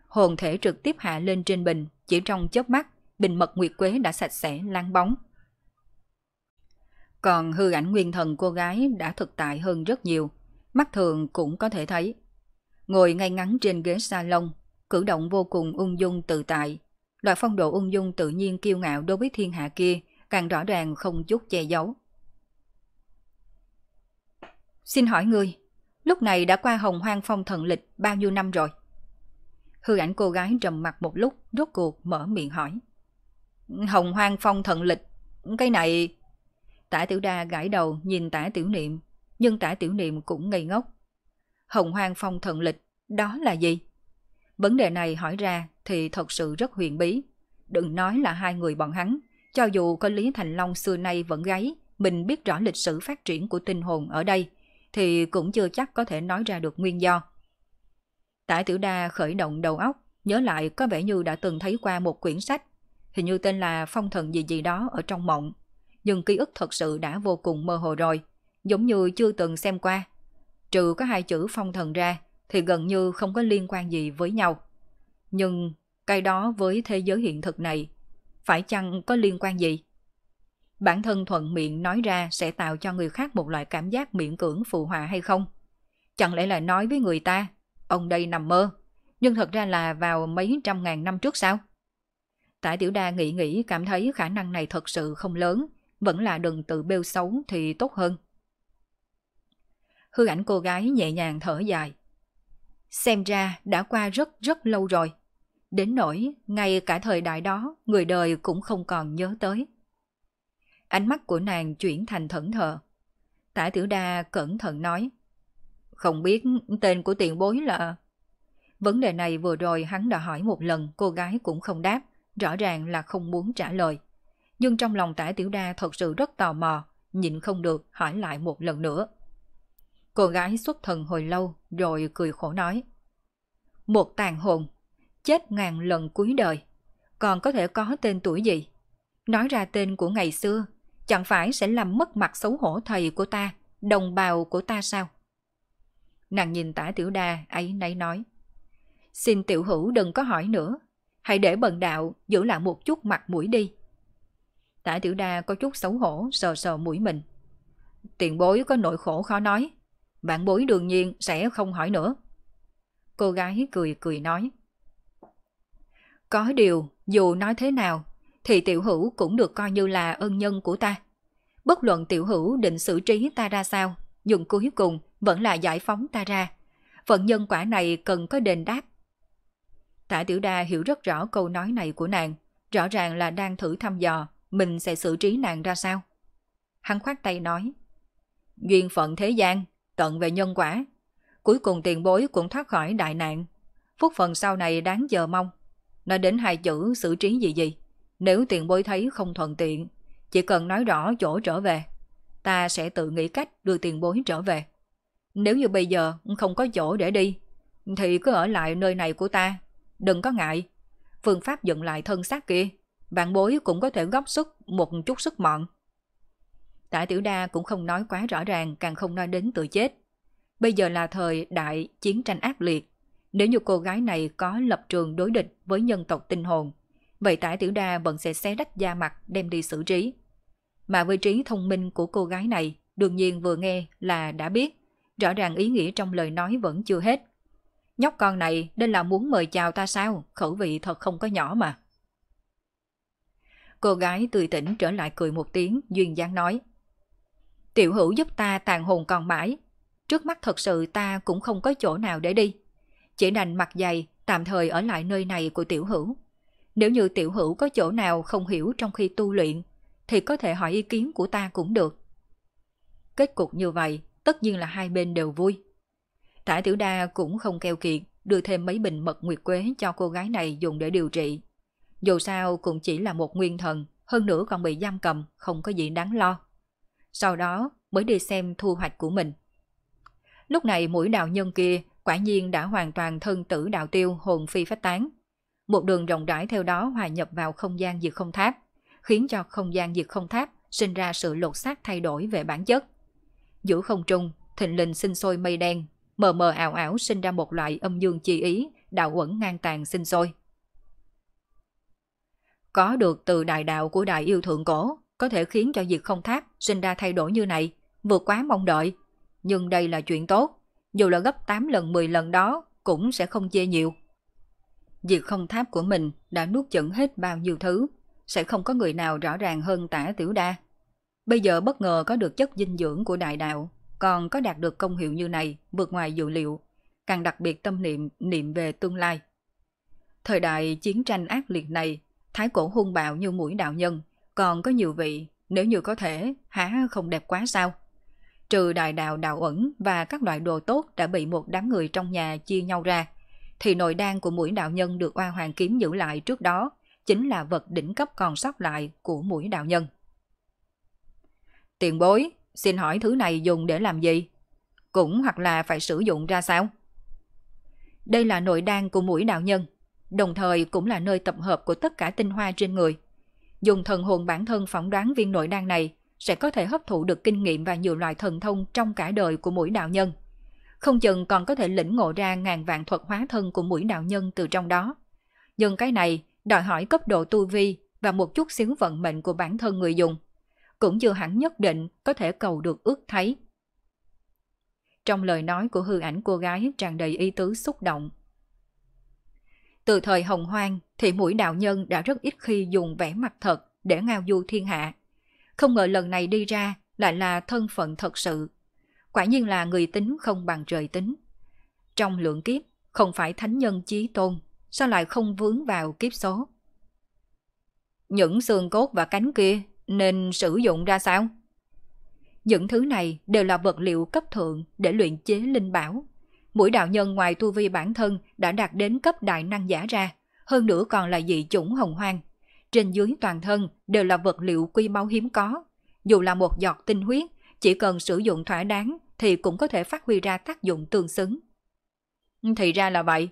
[SPEAKER 1] Hồn thể trực tiếp hạ lên trên bình, chỉ trong chớp mắt, bình mật nguyệt quế đã sạch sẽ láng bóng. Còn hư ảnh nguyên thần cô gái đã thực tại hơn rất nhiều, mắt thường cũng có thể thấy. Ngồi ngay ngắn trên ghế salon, cử động vô cùng ung dung tự tại. Loại phong độ ung dung tự nhiên kiêu ngạo đối với thiên hạ kia càng rõ ràng không chút che giấu. Xin hỏi ngươi, lúc này đã qua hồng hoang phong thần lịch bao nhiêu năm rồi? Hư ảnh cô gái trầm mặt một lúc, rốt cuộc mở miệng hỏi. Hồng hoang phong thần lịch, cái này... Tả tiểu đa gãi đầu nhìn tả tiểu niệm, nhưng tả tiểu niệm cũng ngây ngốc. Hồng hoang phong thần lịch, đó là gì? Vấn đề này hỏi ra thì thật sự rất huyền bí. Đừng nói là hai người bọn hắn, cho dù có Lý Thành Long xưa nay vẫn gáy, mình biết rõ lịch sử phát triển của tinh hồn ở đây, thì cũng chưa chắc có thể nói ra được nguyên do. Tả Tiểu Đa khởi động đầu óc, nhớ lại có vẻ như đã từng thấy qua một quyển sách, hình như tên là Phong thần gì gì đó ở trong mộng. Nhưng ký ức thật sự đã vô cùng mơ hồ rồi, giống như chưa từng xem qua. Trừ có hai chữ phong thần ra, thì gần như không có liên quan gì với nhau. Nhưng cái đó với thế giới hiện thực này, phải chăng có liên quan gì? Bản thân thuận miệng nói ra sẽ tạo cho người khác một loại cảm giác miễn cưỡng phù hòa hay không? Chẳng lẽ là nói với người ta, ông đây nằm mơ, nhưng thật ra là vào mấy trăm ngàn năm trước sao? Tại tiểu đa nghĩ nghĩ cảm thấy khả năng này thật sự không lớn, vẫn là đừng tự bêu xấu thì tốt hơn. Hư ảnh cô gái nhẹ nhàng thở dài. Xem ra đã qua rất rất lâu rồi. Đến nỗi, ngay cả thời đại đó, người đời cũng không còn nhớ tới. Ánh mắt của nàng chuyển thành thẫn thờ. Tả tiểu đa cẩn thận nói. Không biết tên của tiền bối là... Vấn đề này vừa rồi hắn đã hỏi một lần, cô gái cũng không đáp, rõ ràng là không muốn trả lời. Nhưng trong lòng tả tiểu đa thật sự rất tò mò, nhịn không được hỏi lại một lần nữa. Cô gái xuất thần hồi lâu rồi cười khổ nói. Một tàn hồn, chết ngàn lần cuối đời, còn có thể có tên tuổi gì? Nói ra tên của ngày xưa, chẳng phải sẽ làm mất mặt xấu hổ thầy của ta, đồng bào của ta sao? Nàng nhìn tả tiểu đa ấy nấy nói. Xin tiểu hữu đừng có hỏi nữa, hãy để bần đạo giữ lại một chút mặt mũi đi. Tả tiểu đa có chút xấu hổ sờ sờ mũi mình. Tiền bối có nỗi khổ khó nói, bạn bối đương nhiên sẽ không hỏi nữa. Cô gái cười cười nói. Có điều, dù nói thế nào, thì tiểu hữu cũng được coi như là ân nhân của ta. Bất luận tiểu hữu định xử trí ta ra sao, dùng cuối cùng vẫn là giải phóng ta ra. Phận nhân quả này cần có đền đáp. Tả tiểu đa hiểu rất rõ câu nói này của nàng, rõ ràng là đang thử thăm dò mình sẽ xử trí nàng ra sao. Hắn khoát tay nói, duyên phận thế gian, tận về nhân quả. Cuối cùng tiền bối cũng thoát khỏi đại nạn. Phúc phần sau này đáng chờ mong. Nói đến hai chữ xử trí gì gì. Nếu tiền bối thấy không thuận tiện, chỉ cần nói rõ chỗ trở về. Ta sẽ tự nghĩ cách đưa tiền bối trở về. Nếu như bây giờ không có chỗ để đi, thì cứ ở lại nơi này của ta. Đừng có ngại. Phương pháp dựng lại thân xác kia, bạn bối cũng có thể góp sức một chút sức mọn. Tả Tiểu Đa cũng không nói quá rõ ràng, càng không nói đến tự chết. Bây giờ là thời đại chiến tranh ác liệt. Nếu như cô gái này có lập trường đối địch với nhân tộc tinh hồn, vậy Tả Tiểu Đa vẫn sẽ xé rách da mặt đem đi xử trí. Mà với trí thông minh của cô gái này, đương nhiên vừa nghe là đã biết, rõ ràng ý nghĩa trong lời nói vẫn chưa hết. Nhóc con này nên là muốn mời chào ta sao, khẩu vị thật không có nhỏ mà. Cô gái tươi tỉnh trở lại cười một tiếng, duyên dáng nói. Tiểu hữu giúp ta tàn hồn còn mãi. Trước mắt thật sự ta cũng không có chỗ nào để đi. chỉ đành mặt dày tạm thời ở lại nơi này của tiểu hữu. Nếu như tiểu hữu có chỗ nào không hiểu trong khi tu luyện, thì có thể hỏi ý kiến của ta cũng được. Kết cục như vậy, tất nhiên là hai bên đều vui. Tả Tiểu Đa cũng không keo kiệt, đưa thêm mấy bình mật nguyệt quế cho cô gái này dùng để điều trị. Dù sao cũng chỉ là một nguyên thần, hơn nữa còn bị giam cầm, không có gì đáng lo. Sau đó mới đi xem thu hoạch của mình. Lúc này mũi đạo nhân kia quả nhiên đã hoàn toàn thân tử đạo tiêu hồn phi phách tán. Một đường rộng rãi theo đó hòa nhập vào không gian diệt không tháp, khiến cho không gian diệt không tháp sinh ra sự lột xác thay đổi về bản chất. Giữa không trung, thịnh linh sinh sôi mây đen, mờ mờ ảo ảo sinh ra một loại âm dương chi ý, đạo quẩn ngang tàn sinh sôi. Có được từ đại đạo của đại yêu thượng cổ, có thể khiến cho diệt không tháp sinh ra thay đổi như này, vượt quá mong đợi. Nhưng đây là chuyện tốt, dù là gấp 8 lần 10 lần đó cũng sẽ không chê nhiều. Diệt không tháp của mình đã nuốt chửng hết bao nhiêu thứ, sẽ không có người nào rõ ràng hơn tả tiểu đa. Bây giờ bất ngờ có được chất dinh dưỡng của đại đạo, còn có đạt được công hiệu như này vượt ngoài dự liệu, càng đặc biệt tâm niệm niệm về tương lai. Thời đại chiến tranh ác liệt này, thái cổ hung bạo như mũi đạo nhân, còn có nhiều vị, nếu như có thể, há không đẹp quá sao? Trừ đại đạo đạo ẩn và các loại đồ tốt đã bị một đám người trong nhà chia nhau ra, thì nội đan của mũi đạo nhân được oa hoàng kiếm giữ lại trước đó chính là vật đỉnh cấp còn sót lại của mũi đạo nhân. Tiền bối, xin hỏi thứ này dùng để làm gì? Cũng hoặc là phải sử dụng ra sao? Đây là nội đan của mũi đạo nhân, đồng thời cũng là nơi tập hợp của tất cả tinh hoa trên người. Dùng thần hồn bản thân phỏng đoán viên nội đan này sẽ có thể hấp thụ được kinh nghiệm và nhiều loại thần thông trong cả đời của mũi đạo nhân. Không chừng còn có thể lĩnh ngộ ra ngàn vạn thuật hóa thân của mũi đạo nhân từ trong đó. Nhưng cái này đòi hỏi cấp độ tu vi và một chút xíu vận mệnh của bản thân người dùng. Cũng chưa hẳn nhất định có thể cầu được ước thấy. Trong lời nói của hư ảnh cô gái tràn đầy ý tứ xúc động. Từ thời hồng hoang thì mũi đạo nhân đã rất ít khi dùng vẻ mặt thật để ngao du thiên hạ. Không ngờ lần này đi ra lại là thân phận thật sự. Quả nhiên là người tính không bằng trời tính. Trong lượng kiếp, không phải thánh nhân chí tôn, sao lại không vướng vào kiếp số? Những xương cốt và cánh kia nên sử dụng ra sao? Những thứ này đều là vật liệu cấp thượng để luyện chế linh bảo. Mỗi đạo nhân ngoài tu vi bản thân đã đạt đến cấp đại năng giả ra, hơn nữa còn là dị chủng hồng hoang. Trên dưới toàn thân đều là vật liệu quy báu hiếm có. Dù là một giọt tinh huyết, chỉ cần sử dụng thỏa đáng thì cũng có thể phát huy ra tác dụng tương xứng. Thì ra là vậy.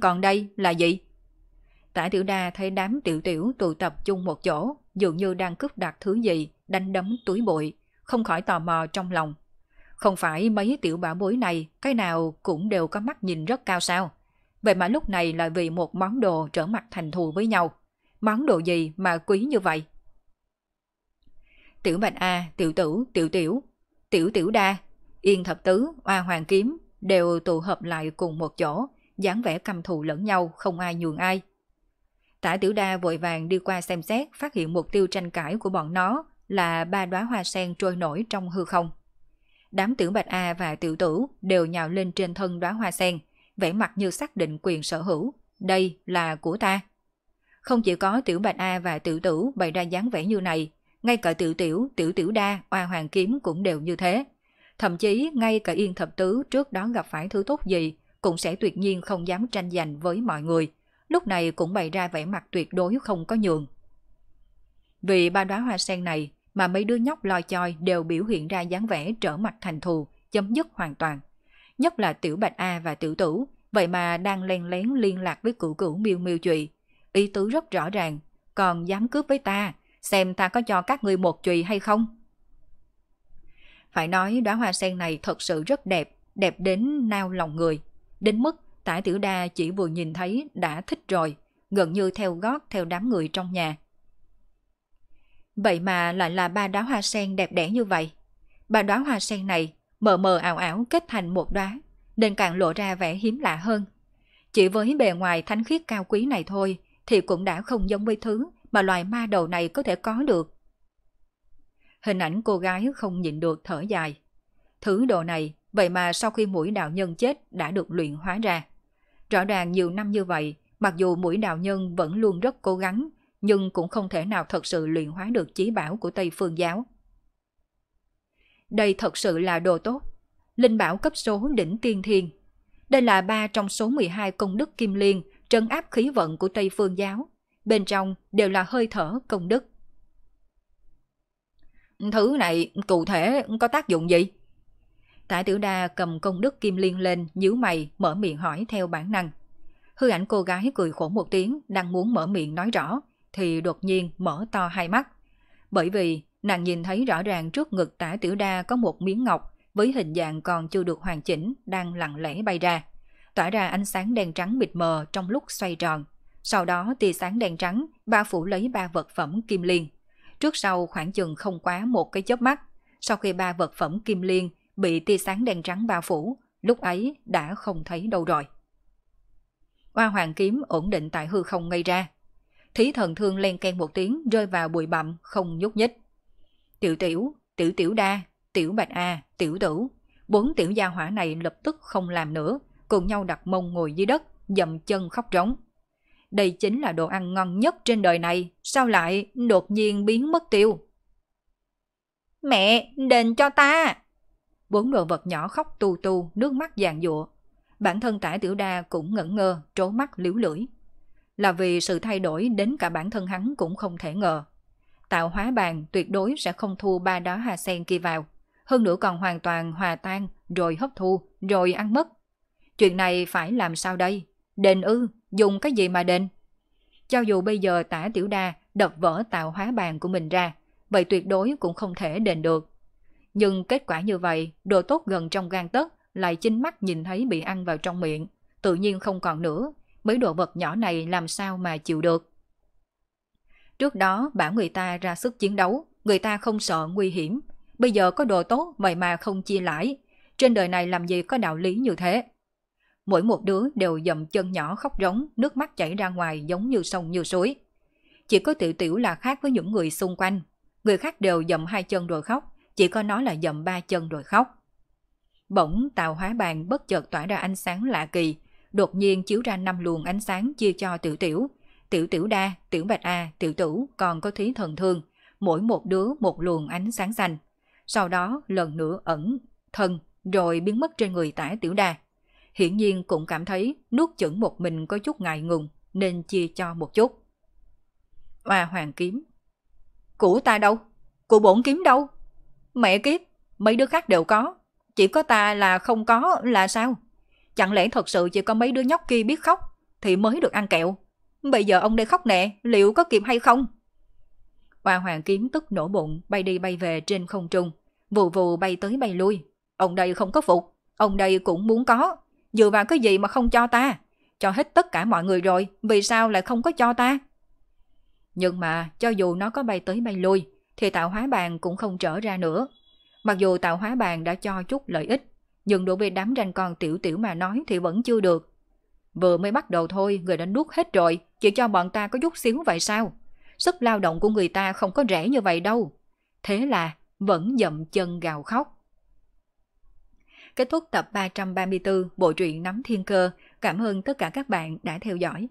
[SPEAKER 1] Còn đây là gì? Tả tiểu đa thấy đám tiểu tiểu tụ tập chung một chỗ, dường như đang cướp đoạt thứ gì, đánh đấm túi bụi, không khỏi tò mò trong lòng. Không phải mấy tiểu bảo bối này, cái nào cũng đều có mắt nhìn rất cao sao? Vậy mà lúc này lại vì một món đồ trở mặt thành thù với nhau. Món đồ gì mà quý như vậy? Tiểu Bạch A, Tiểu Tử, Tiểu Tiểu, Tiểu Tiểu Đa, Yên Thập Tứ, Oa Hoàng Kiếm đều tụ hợp lại cùng một chỗ, dáng vẻ căm thù lẫn nhau, không ai nhường ai. Tả Tiểu Đa vội vàng đi qua xem xét, phát hiện mục tiêu tranh cãi của bọn nó là ba đóa hoa sen trôi nổi trong hư không. Đám Tiểu Bạch A và Tiểu Tử đều nhào lên trên thân đóa hoa sen, vẻ mặt như xác định quyền sở hữu. Đây là của ta. Không chỉ có Tiểu Bạch A và Tiểu Tử bày ra dáng vẻ như này, ngay cả Tiểu Tiểu, Tiểu Tiểu Đa, Oa Hoàng Kiếm cũng đều như thế. Thậm chí ngay cả Yên Thập Tứ trước đó gặp phải thứ tốt gì cũng sẽ tuyệt nhiên không dám tranh giành với mọi người, lúc này cũng bày ra vẻ mặt tuyệt đối không có nhường. Vì ba đóa hoa sen này mà mấy đứa nhóc loi choi đều biểu hiện ra dáng vẻ trở mặt thành thù, chấm dứt hoàn toàn. Nhất là Tiểu Bạch A và Tiểu Tử, vậy mà đang len lén liên lạc với cửu cửu miêu miêu trụy. Ý tứ rất rõ ràng, còn dám cướp với ta, xem ta có cho các ngươi một chùy hay không? Phải nói đóa hoa sen này thật sự rất đẹp, đẹp đến nao lòng người. Đến mức tả tiểu đa chỉ vừa nhìn thấy đã thích rồi, gần như theo gót theo đám người trong nhà. Vậy mà lại là ba đóa hoa sen đẹp đẽ như vậy. Ba đóa hoa sen này mờ mờ ảo ảo kết thành một đóa, nên càng lộ ra vẻ hiếm lạ hơn. Chỉ với bề ngoài thánh khiết cao quý này thôi thì cũng đã không giống với thứ mà loài ma đầu này có thể có được. Hình ảnh cô gái không nhịn được thở dài. Thứ đồ này, vậy mà sau khi mũi đạo nhân chết đã được luyện hóa ra. Rõ ràng nhiều năm như vậy, mặc dù mũi đạo nhân vẫn luôn rất cố gắng, nhưng cũng không thể nào thật sự luyện hóa được chí bảo của Tây Phương Giáo. Đây thật sự là đồ tốt. Linh bảo cấp số đỉnh tiên thiên. Đây là ba trong số 12 công đức kim liên trấn áp khí vận của Tây Phương Giáo. Bên trong đều là hơi thở công đức. Thứ này cụ thể có tác dụng gì? Tả tiểu đa cầm công đức kim liên lên, nhíu mày, mở miệng hỏi theo bản năng. Hư ảnh cô gái cười khổ một tiếng, đang muốn mở miệng nói rõ, thì đột nhiên mở to hai mắt. Bởi vì nàng nhìn thấy rõ ràng trước ngực tả tiểu đa có một miếng ngọc với hình dạng còn chưa được hoàn chỉnh đang lặng lẽ bay ra, tỏa ra ánh sáng đen trắng mịt mờ trong lúc xoay tròn. Sau đó tia sáng đen trắng bao phủ lấy ba vật phẩm kim liên. Trước sau khoảng chừng không quá một cái chớp mắt, sau khi ba vật phẩm kim liên bị tia sáng đen trắng bao phủ, lúc ấy đã không thấy đâu rồi. Hoa hoàng kiếm ổn định tại hư không ngay ra. Thí thần thương len ken một tiếng rơi vào bụi bặm không nhúc nhích. Tiểu tiểu, tiểu tiểu đa, tiểu bạch a, tiểu tử. Bốn tiểu gia hỏa này lập tức không làm nữa, cùng nhau đặt mông ngồi dưới đất, dậm chân khóc rống. Đây chính là đồ ăn ngon nhất trên đời này, sao lại đột nhiên biến mất tiêu? Mẹ, đền cho ta! Bốn đồ vật nhỏ khóc tu tu, nước mắt giàn dụa. Bản thân tả tiểu đa cũng ngẩn ngơ, trố mắt liếu lưỡi. Là vì sự thay đổi đến cả bản thân hắn cũng không thể ngờ. Tạo hóa bàn tuyệt đối sẽ không thu ba đó hoa sen kia vào. Hơn nữa còn hoàn toàn hòa tan, rồi hấp thu, rồi ăn mất. Chuyện này phải làm sao đây? Đền ư, dùng cái gì mà đền? Cho dù bây giờ tả tiểu đa đập vỡ tạo hóa bàn của mình ra, vậy tuyệt đối cũng không thể đền được. Nhưng kết quả như vậy, đồ tốt gần trong gan tấc lại chính mắt nhìn thấy bị ăn vào trong miệng, tự nhiên không còn nữa, mấy đồ vật nhỏ này làm sao mà chịu được. Trước đó bảo người ta ra sức chiến đấu, người ta không sợ nguy hiểm, bây giờ có đồ tốt vậy mà không chia lãi, trên đời này làm gì có đạo lý như thế. Mỗi một đứa đều dậm chân nhỏ khóc rống, nước mắt chảy ra ngoài giống như sông như suối. Chỉ có tiểu tiểu là khác với những người xung quanh. Người khác đều dậm hai chân rồi khóc, chỉ có nó là dậm ba chân rồi khóc. Bỗng tàu hóa bàn bất chợt tỏa ra ánh sáng lạ kỳ, đột nhiên chiếu ra năm luồng ánh sáng chia cho tiểu tiểu. Tiểu tiểu đa, tiểu bạch A, tiểu tử còn có thí thần thương, mỗi một đứa một luồng ánh sáng xanh. Sau đó lần nữa ẩn, thân, rồi biến mất trên người tả tiểu đa. Hiển nhiên cũng cảm thấy nuốt chửng một mình có chút ngại ngùng, nên chia cho một chút. Hoa hoàng kiếm. Của ta đâu? Của bổn kiếm đâu? Mẹ kiếp, mấy đứa khác đều có. Chỉ có ta là không có là sao? Chẳng lẽ thật sự chỉ có mấy đứa nhóc kia biết khóc thì mới được ăn kẹo? Bây giờ ông đây khóc nè, liệu có kịp hay không? Hoa hoàng kiếm tức nổ bụng bay đi bay về trên không trung, vù vù bay tới bay lui. Ông đây không có phục, ông đây cũng muốn có. Dựa vào cái gì mà không cho ta? Cho hết tất cả mọi người rồi, vì sao lại không có cho ta? Nhưng mà cho dù nó có bay tới bay lui, thì tạo hóa bàn cũng không trở ra nữa. Mặc dù tạo hóa bàn đã cho chút lợi ích, nhưng đối với đám ranh con tiểu tiểu mà nói thì vẫn chưa được. Vừa mới bắt đầu thôi, người đã nuốt hết rồi, chỉ cho bọn ta có chút xíu vậy sao? Sức lao động của người ta không có rẻ như vậy đâu. Thế là vẫn dậm chân gào khóc. Kết thúc tập 334 bộ truyện Nắm Thiên Cơ. Cảm ơn tất cả các bạn đã theo dõi.